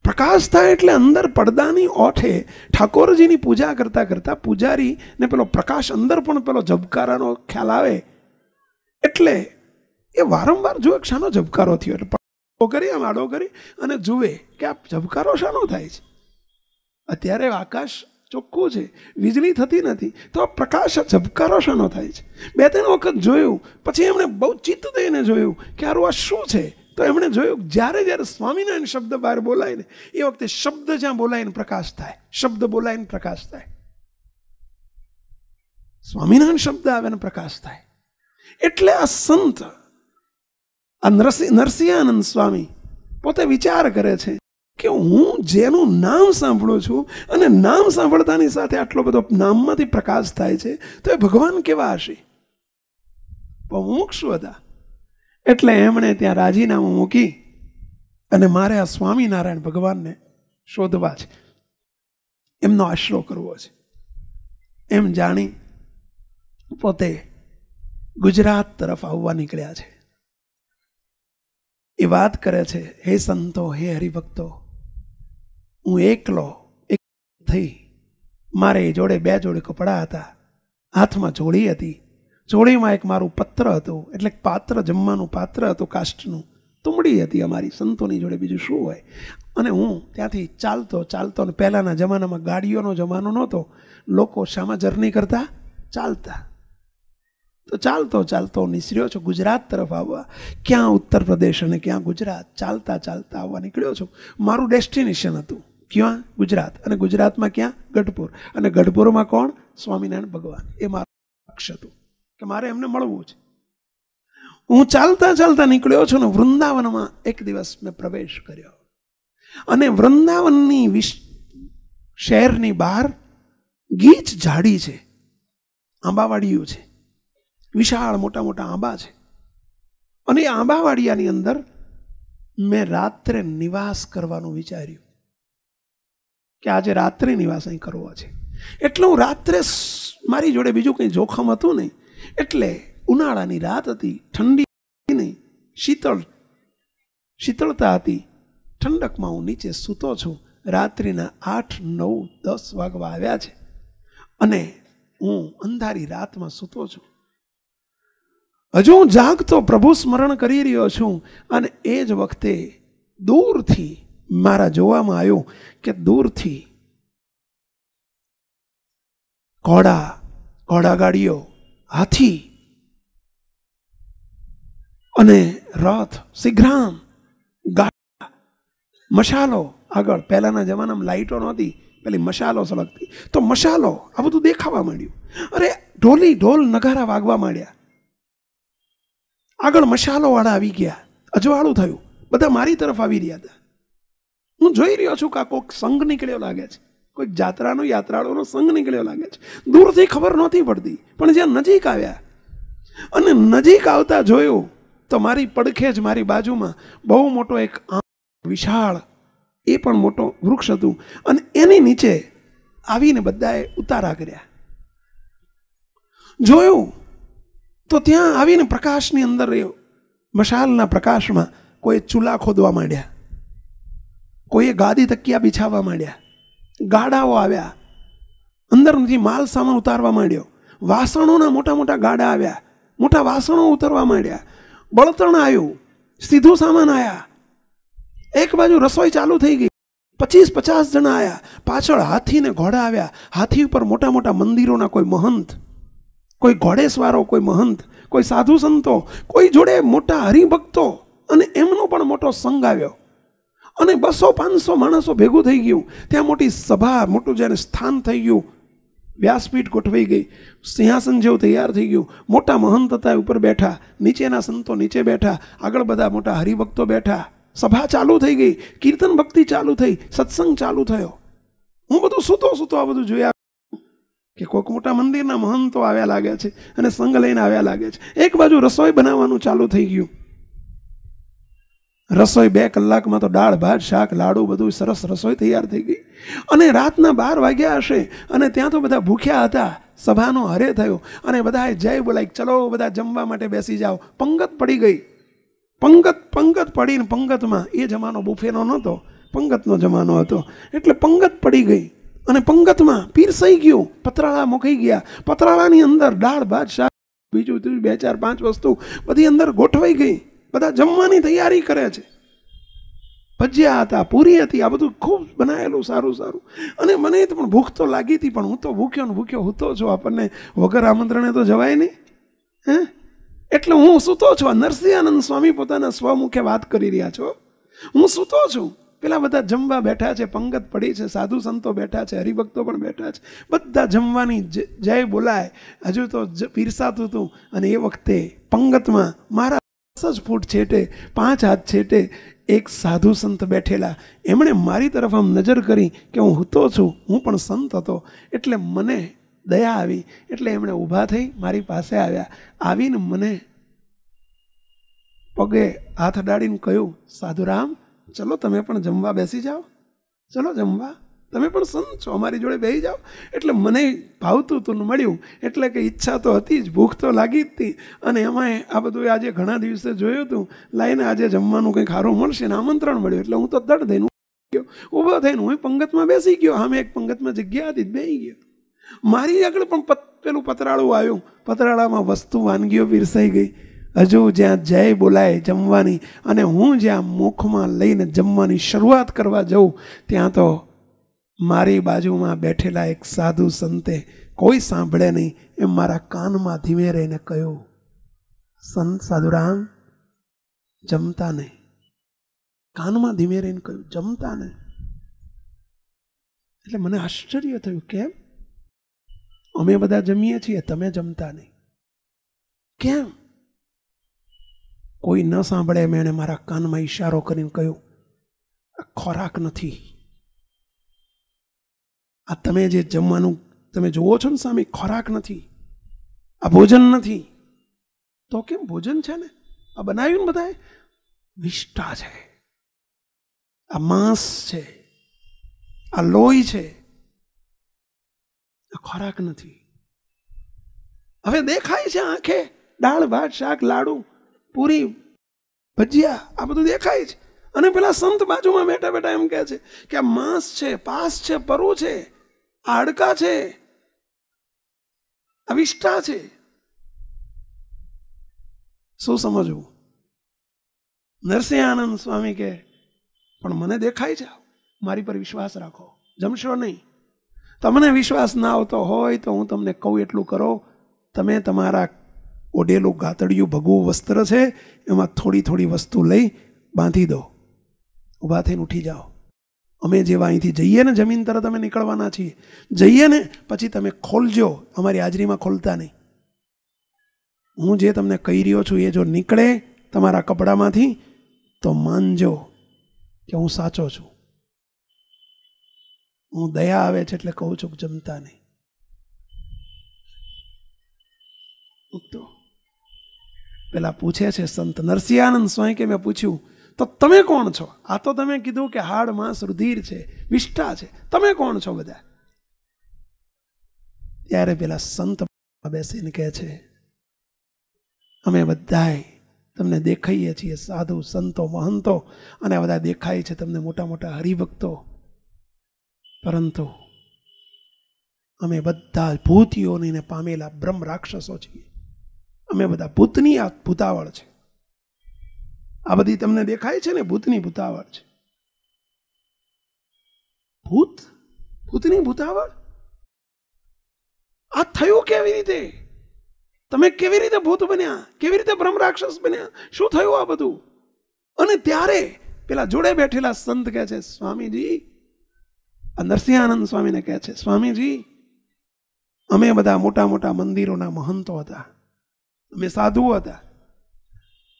પ્રકાશ થાય એટલે અંદર પડદાની ઓઠે ઠાકોરજીની પૂજા કરતા કરતા પૂજારીને પેલો પ્રકાશ અંદર પણ પેલો ઝબકારાનો ખ્યાલ આવે. એટલે એ વારંવાર જો શાનો ઝબકારો થયો, એટલે કરી આમ આડો કરી અને જુએ કે આ ઝબકારો શાનો થાય છે. અત્યારે આકાશ ચોખ્ખું છે, વીજળી થતી નથી, તો આ પ્રકાશ ઝબકારો શાનો થાય છે. બે, ત્રણ વખત જોયું, પછી એમણે બહુ ચિત્ત દઈને જોયું કે આરું આ શું છે? તો એમણે જોયું જ્યારે જ્યારે સ્વામિનારાયણ શબ્દ બહાર બોલાય ને, એ વખતે શબ્દ જ્યાં બોલાય ને પ્રકાશ થાય, શબ્દ બોલાય ને પ્રકાશ થાય. સ્વામિનારાયણ શબ્દ આવે ને પ્રકાશ થાય. એટલે આ સંત આ નરસિંહ નરસિંહાનંદ સ્વામી પોતે વિચાર કરે છે કે હું જેનું નામ સાંભળું છું અને નામ સાંભળતાની સાથે આટલો બધો નામમાંથી પ્રકાશ થાય છે, તો એ ભગવાન કેવા હશે? મુમુક્ષુ હતા એટલે એમણે ત્યાં રાજીનામું મૂકી અને મારે આ સ્વામિનારાયણ ભગવાનને શોધવા છે. એમનો આશરો કરવો છે. એમ જાણી પોતે ગુજરાત તરફ આવવા નીકળ્યા છે. એ વાત કરે છે, હે સંતો, હે હરિભક્તો, હું એકલો, એક થઈ, મારે જોડે બે જોડે કપડાં હતા, હાથમાં જોડી હતી. જોડીમાં એક મારું પત્ર હતું, એટલે પાત્ર જમવાનું પાત્ર હતું કાષ્ટનું. તુમડી હતી અમારી, સંતોની જોડે બીજું શું હોય? અને હું ત્યાંથી ચાલતો ચાલતો અને પહેલાંના જમાનામાં ગાડીઓનો જમાનો નહોતો, લોકો શામાં જર્ની કરતા, ચાલતા. તો ચાલતો ચાલતો નીસર્યો છું. ગુજરાત તરફ આવવા. ક્યાં ઉત્તર પ્રદેશ અને ક્યાં ગુજરાત? ચાલતા ચાલતા આવવા નીકળ્યો છું. મારું ડેસ્ટિનેશન હતું. ક્યાં? ગુજરાત. અને ગુજરાતમાં ક્યાં? ગઢપુર. અને ગઢપુરમાં કોણ? સ્વામિનારાયણ ભગવાન. એ મારું લક્ષ હતું. કે મારે એમને મળવું છે. હું ચાલતા ચાલતા નીકળ્યો છું ને વૃંદાવનમાં એક દિવસ મેં પ્રવેશ કર્યો. અને વૃંદાવનની વિશ, શહેરની બહાર ગીચ ઝાડી છે. આંબાવાડીયું છે. વિશાળ મોટા મોટા આંબા છે. અને એ આંબાવાડિયાની અંદર મેં રાત્રે નિવાસ કરવાનું વિચાર્યું કે આજે રાત્રે નિવાસ અહીં કરવો છે. એટલે હું રાત્રે મારી જોડે બીજું કંઈ જોખમ હતું નહીં. એટલે ઉનાળાની રાત હતી, ઠંડી નહીં, શીતળ, શીતળતા હતી. ઠંડકમાં હું નીચે સૂતો છું. રાત્રિના આઠ, નવ, દસ વાગવા આવ્યા છે. અને હું અંધારી રાતમાં સૂતો છું. હજુ હું જાગતો પ્રભુ સ્મરણ કરી રહ્યો છું અને એ જ વખતે દૂરથી મારા જોવામાં આવ્યું કે દૂરથી ઘોડા ઘોડાગાડીઓ હાથી અને રથ સિગ્રામ ગાડા મશાલો આગળ. પહેલાના જમાનામાં લાઇટો નહોતી, પેલી મશાલો સળગતી. તો મશાલો આ બધું દેખાવા માંડ્યું. અરે ઢોલી ઢોલ નગારા વાગવા માંડ્યા. આગળ મશાલોવાળા આવી ગયા. અજવાળું થયું. બધા મારી તરફ આવી રહ્યા હતા. હું જોઈ રહ્યો છું કે આ કોઈક સંઘ નીકળ્યો લાગે છે. કોઈક જાત્રાનો, યાત્રાળુનો સંઘ નીકળ્યો લાગે છે. દૂરથી ખબર નહોતી પડતી, પણ જ્યાં નજીક આવ્યા. અને નજીક આવતા જોયું તો મારી પડખે જ મારી બાજુમાં બહુ મોટો એક વિશાળ, એ પણ મોટો વૃક્ષ હતું. અને એની નીચે આવીને બધાએ ઉતારા કર્યા. જોયું તો ત્યાં આવીને પ્રકાશની અંદર મશાલના પ્રકાશમાં કોઈ ચૂલા ખોદવા માંડ્યા. કોઈએ ગાદી તકિયા બિછાવવા માંડ્યા. ગાડાઓ આવ્યા. અંદરથી માલ સામાન ઉતારવા માંડ્યો. વાસણોના મોટા મોટા ગાડા આવ્યા. મોટા વાસણો ઉતરવા માંડ્યા. બળતણ આવ્યું. સીધું સામાન આવ્યા. એક બાજુ રસોઈ ચાલુ થઈ ગઈ. પચીસ પચાસ જણા આવ્યા. પાછળ હાથી ને ઘોડા આવ્યા. હાથી ઉપર મોટા મોટા મંદિરોના કોઈ મહંત કોઈ ઘોડેસવારો કોઈ મહંત કોઈ સાધુ સંતો કોઈ જોડે મોટા હરિભક્તો અને એમનો પણ મોટો સંઘ આવ્યો. અને બસો, પાંચસો માણસો ભેગું થઈ ગયું. ત્યાં મોટી સભા, મોટું જ્યારે સ્થાન થઈ ગયું. વ્યાસપીઠ ગોઠવાઈ ગઈ. સિંહાસન જેવું તૈયાર થઈ ગયું. મોટા મહંત હતા ઉપર બેઠા. નીચેના સંતો નીચે બેઠા. આગળ બધા મોટા હરિભક્તો બેઠા. સભા ચાલુ થઈ ગઈ. કીર્તન ભક્તિ ચાલુ થઈ. સત્સંગ ચાલુ થયો. હું બધું સૂતો સૂતો આ બધું જોયા કે કોઈક મોટા મંદિરના મહંતો આવ્યા લાગે છે અને સંઘ લઈને આવ્યા લાગે છે. એક બાજુ રસોઈ બનાવવાનું ચાલુ થઈ ગયું. રસોઈ બે કલાકમાં તો દાળ, ભાત, શાક, લાડુ બધું સરસ રસોઈ તૈયાર થઈ ગઈ. અને રાતના બાર વાગ્યા હશે અને ત્યાં તો બધા ભૂખ્યા હતા. સભાનો હરે થયો અને બધાએ જય બોલાય ચલો બધા જમવા માટે બેસી જાઓ. પંગત પડી ગઈ. પંગત પંગત પડીને પંગતમાં એ જમાનો બુફેનો નહોતો, પંગતનો જમાનો હતો. એટલે પંગત પડી ગઈ. અને પંગતમાં પીરસાઈ ગયું. પતરાળા મુકાઈ ગયા. પતરાળાની અંદર દાળ, ભાત, શાક, બીજું ત્રીજું બે ચાર પાંચ વસ્તુ બધી અંદર ગોઠવાઈ ગઈ. બધા જમવાની તૈયારી કરે છે. ભજીયા હતા, પૂરી હતી, આ બધું ખૂબ બનાવેલું સારું સારું. અને મને તો પણ ભૂખ તો લાગી હતી, પણ હું તો ભૂખ્યો ને ભૂખ્યો હૂતો છું. આપણને વગર આમંત્રણે તો જવાય નહીં. હે? એટલે હું સૂતો છું. નરસિંહાનંદ સ્વામી પોતાના સ્વમુખે વાત કરી રહ્યા છો. હું સૂતો છું. પેલા બધા જમવા બેઠા છે, પંગત પડી છે, સાધુ સંતો બેઠા છે, હરિભક્તો પણ બેઠા છે. બધા જમવાની જય બોલાય. હજુ તો પીરસાતું હતું અને એ વખતે પંગતમાં મારા દસ જ ફૂટ છેટે, પાંચ હાથ છેટે એક સાધુ સંત બેઠેલા. એમણે મારી તરફ આમ નજર કરી કે હું હૂતો છું, હું પણ સંત હતો. એટલે મને દયા આવી. એટલે એમણે ઊભા થઈ મારી પાસે આવ્યા. આવીને મને પગે હાથ અડાડીને કહ્યું, સાધુરામ ચલો તમે પણ જમવા બેસી જાઓ. ચલો જમવા. તમે પણ સંત છો, અમારી જોડે બેસી જાઓ. એટલે મને ભાવતું તું મળ્યું. એટલે કે ઈચ્છા તો હતી જ, ભૂખ તો લાગી જ હતી. અને એમાંય આ બધું આજે ઘણા દિવસે જોયું હતું લાઈને આજે જમવાનું કંઈક સારું મળશે ને આમંત્રણ મળ્યું. એટલે હું તો દડ થઈને ગયો. ઊભો થઈને હું પંગતમાં બેસી ગયો. સામે એક પંગતમાં જગ્યા હતી બેસી ગયો મારી આગળ પણ પેલું પતરાળું આવ્યું. પતરાળામાં વસ્તુ વાનગીઓ પીરસાઈ ગઈ. હજુ જ્યાં જય બોલાય જમવાની અને હું જ્યાં મુખમાં લઈને જમવાની શરૂઆત કરવા જઉં, ત્યાં તો મારી બાજુમાં બેઠેલા એક સાધુ સંતે કોઈ સાંભળે નહીં, એમ મારા કાનમાં ધીમે રહીને કહ્યું, સંત સાધુરામ, જમતા નહીં. કાનમાં ધીમે રહીને કહ્યું, જમતા નહીં. એટલે મને આશ્ચર્ય થયું, કેમ? અમે બધા જમીએ છીએ, તમે જમતા નહીં. કેમ? કોઈ ન સાંભળે મેં એણે મારા કાનમાં ઈશારો કરીને કહ્યું, આ ખોરાક નથી. આ તમે જે જમવાનું, તમે જુઓ છો ને સામે, ખોરાક નથી. આ ભોજન નથી. તો કેમ ભોજન છે ને? આ બનાવ્યું ને બધાએ? વિષ્ટા છે. આ માંસ છે. આ લોહી છે. આ ખોરાક નથી. હવે દેખાય છે આંખે દાળ, ભાત, શાક, લાડુ. પૂરી ભજીયા, આ બધું દેખાય છે અને પેલા સંત બાજુમાં બેઠા બેઠા એમ કહે છે કે આ માંસ છે, પાસ છે, પરુ છે, હાડકા છે, અવિષ્ટા છે. શું સમજવું? નરસિંહ આનંદ સ્વામી કે પણ મને દેખાય છે, મારી પર વિશ્વાસ રાખો. જમશો નહીં. તમને વિશ્વાસ ના આવતો હોય તો હું તમને કહું એટલું કરો. તમે તમારા ઓઢેલું ગાતડિયું ભગવું વસ્ત્ર છે, એમાં થોડી થોડી વસ્તુ લઈ બાંધી દો. ઊભા થઈને ઉઠી જાઓ. અમે જેવા અહીંથી જઈએ ને જમીન તરત અમે નીકળવાના છીએ. જઈએ ને પછી તમે ખોલજો, અમારી હાજરીમાં ખોલતા નહીં. હું જે તમને કહી રહ્યો છું એ જો નીકળે તમારા કપડામાંથી, તો માનજો કે હું સાચો છું. હું દયા આવે છે એટલે કહું છું જમતા નહીં. તો પેલા પૂછે છે, સંત નરસિંહાનંદ સ્વામી મેં પૂછ્યું, તો તમે કોણ છો? આ તો તમે કીધું કે હાડ, માંસ, રુધિર છે, વિષ્ઠા છે. તમે કોણ છો બધા? ત્યારે પેલા સંત બેસીને કહે છે, અમે બધાએ તમને દેખાઈએ છીએ, સાધુ, સંતો, મહંતો, અને બધા દેખાય છે તમને મોટા મોટા હરિભક્તો. પરંતુ અમે બધા ભૂતિઓને પામેલા બ્રહ્મ રાક્ષસો છીએ. અમે બધા ભૂતની આ ભૂતાવળ છે. આ બધી તમને દેખાય છે ને, ભૂતની ભૂતાવળ છે. ભૂત? ભૂતની ભૂતાવળ? આ થયું કેવી રીતે? તમે કેવી રીતે ભૂત બન્યા? કેવી રીતે બ્રહ્મ રાક્ષસ બન્યા? શું થયું આ બધું? અને ત્યારે પેલા જોડે બેઠેલા સંત કહે છે, સ્વામીજી, આ નરસિંહાનંદ સ્વામીને કહે છે, સ્વામીજી, અમે બધા મોટા મોટા મંદિરોના મહંતો હતા. અમે સાધુઓ હતા.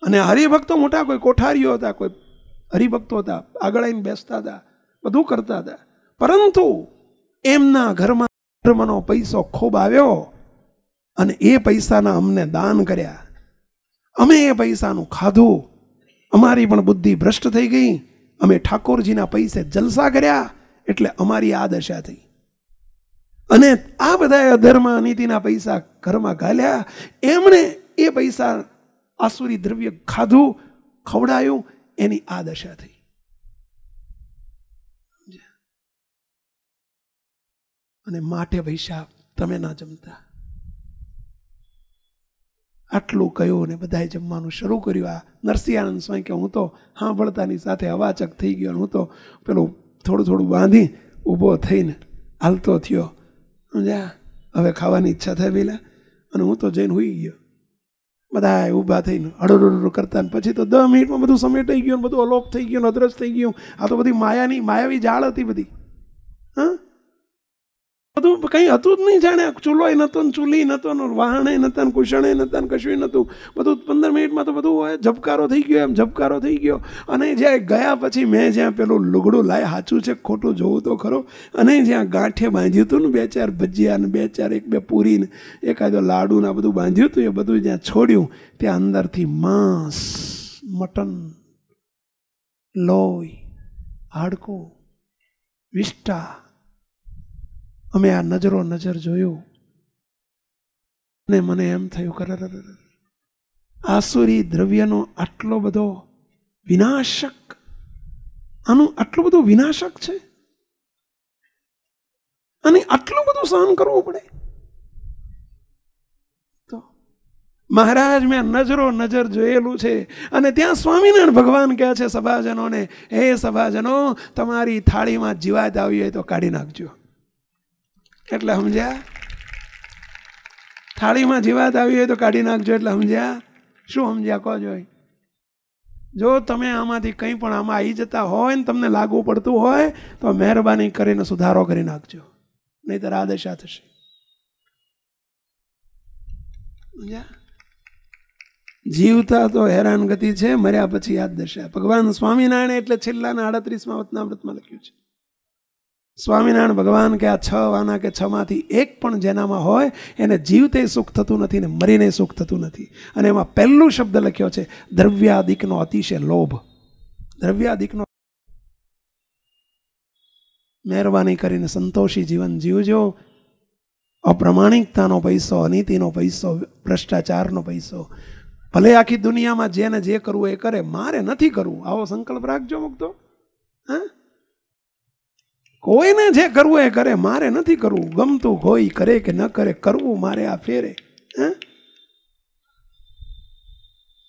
અને હરિભક્તો મોટા કોઈ કોઠારીઓ હતા, કોઈ હરિભક્તો હતા, આગળ આવીને બેસતા હતા, બધું કરતા હતા. પરંતુ એમના ઘરમાં ધર્મનો પૈસો ખૂબ આવ્યો અને એ પૈસાના અમને દાન કર્યા. અમે એ પૈસાનું ખાધું. અમારી પણ બુદ્ધિ ભ્રષ્ટ થઈ ગઈ. અમે ઠાકોરજીના પૈસે જલસા કર્યા એટલે અમારી આ દશા થઈ. અને આ બધા અધર્મ અનિતિના પૈસા ઘરમાં ઘાલ્યા. એમણે એ પૈસા આસુરી દ્રવ્ય ખાધું, ખવડાયું, એની આ દશા થઈ. અને માટે પૈસા તમે ના જમતા. આટલું કહ્યું ને બધાએ જમવાનું શરૂ કર્યું. આ નરસિંહાનંદ સ્વામી કે હું તો સાંભળતાની સાથે અવાચક થઈ ગયો હું તો પેલું થોડું થોડું બાંધી ઊભો થઈને હાલતો થયો. સમજ્યા? હવે ખાવાની ઈચ્છા થઈ પેલા અને હું તો જઈને હોઈ ગયો. બધા ઊભા થઈને હળુડુડુ કરતા ને પછી તો દસ મિનિટમાં બધું સમેટાઈ ગયું બધું અલોપ થઈ ગયું અદ્રશ થઈ ગયું. આ તો બધી માયાની, માયાવી જાળ હતી બધી. હા? બધું કંઈ હતું જ નહીં જાણે. ચૂલોય નહોતો ને ચૂલી નહોતો ને વાહણે નહોતા ને કુશણે નહોતા ને કશું નહોતું. બધું પંદર મિનિટમાં તો બધું ઝબકારો થઈ ગયો એમ, ઝબકારો થઈ ગયો. અને જ્યાં ગયા પછી મેં જ્યાં પેલું લુગડું લાય સાચું છે ખોટું જોવું તો ખરો. અને જ્યાં ગાંઠે બાંધ્યું હતું ને બે ચાર ભજીયા ને બે ચાર એક બે પૂરી ને એકાદો લાડુ ને બધું બાંધ્યું હતું, એ બધું જ્યાં છોડ્યું, ત્યાં અંદરથી માંસ, મટન, લોહી, હાડકું વિષ્ટા અમે આ નજરો નજર જોયું અને મને એમ થયું, કર આસુરી દ્રવ્યનો આટલો બધો વિનાશક, આનું આટલું બધું વિનાશક છે? અને આટલું બધું સહન કરવું પડે? તો મહારાજ, મેં નજરો નજર જોયેલું છે અને ત્યાં સ્વામિનારાયણ ભગવાન કહે છે, સભાજનોને, હે સભાજનો, તમારી થાળીમાં જીવાત આવી હોય તો કાઢી નાખજો. એટલે સમજ્યા? થાળીમાં જીવાત આવી હોય તો કાઢી નાખજો એટલે સમજ્યા? શું સમજ્યા કહો જોઈ. જો તમે આમાંથી કંઈ પણ આમાં આવી જતા હોય ને તમને લાગુ પડતું હોય, તો મહેરબાની કરીને સુધારો કરી નાખજો. નહીતર આ દશા થશે જીવતા તો હેરાનગતિ છે, મર્યા પછી યાદ દશા ભગવાન સ્વામિનારાયણ એટલે છેલ્લાના આડત્રીસમાં વ્રતમાં લખ્યું છે. સ્વામિનારાયણ ભગવાન કે આ છ વાના કે છ માંથી એક પણ જેનામાં હોય, એને જીવતે સુખ થતું નથી ને મરીને સુખ થતું નથી. અને એમાં પહેલું શબ્દ લખ્યો છે, દ્રવ્યાદિકનો અતિશય લોભ. દ્રવ્યાદિકનો મહેરબાની કરીને સંતોષી જીવન જીવજો. અપ્રમાણિકતાનો પૈસો, અનીતિનો પૈસો, ભ્રષ્ટાચારનો પૈસો. ભલે આખી દુનિયામાં જેને જે કરવું એ કરે, મારે નથી કરવું. આવો સંકલ્પ રાખજો મુક્તો. હા? કોઈને જે કરવું એ કરે, મારે નથી કરવું. ગમતું હોય, કરે કે ન કરે, કરવું મારે આ ફેરે. હે?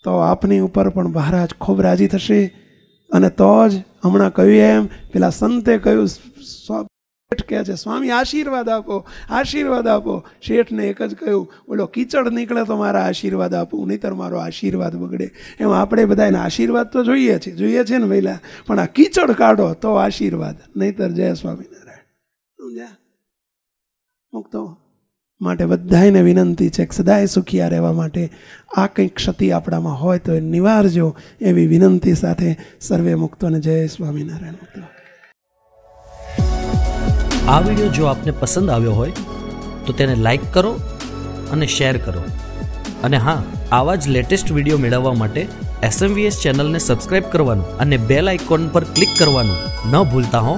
તો આપની ઉપર પણ મહારાજ ખૂબ રાજી થશે. અને તો જ હમણાં કહ્યું એમ, પેલા સંતે કહ્યું શેઠ કહે છે, સ્વામી, આશીર્વાદ આપો આશીર્વાદ આપો. શેઠને એક જ કહ્યું, બોલો, કીચડ નીકળે તો મારા આશીર્વાદ આપું, નહીંતર મારો આશીર્વાદ બગડે. એમ આપણે બધા એના આશીર્વાદ તો જોઈએ છીએ જોઈએ છે ને પહેલાં પણ આ કીચડ કાઢો તો આશીર્વાદ. નહીંતર જય સ્વામિનારાયણ. સમજ્યા? મુક્તો માટે બધાને વિનંતી છે સદાય સુખિયા રહેવા માટે આ કંઈક ક્ષતિ આપણામાં હોય તો એ નિવારજો એવી વિનંતી સાથે સર્વે મુક્તોને જય સ્વામિનારાયણ. મુક્તો આ વીડિયો જો આપને પસંદ આવ્યો હોય, તો તેને લાઈક કરો અને શેર કરો. અને હા, આવા જ લેટેસ્ટ વીડિયો મેળવવા માટે એસએમવીએસ ચેનલને સબસ્ક્રાઇબ કરવાનું અને બેલ આઇકોન પર ક્લિક કરવાનું ન ભૂલતા હો.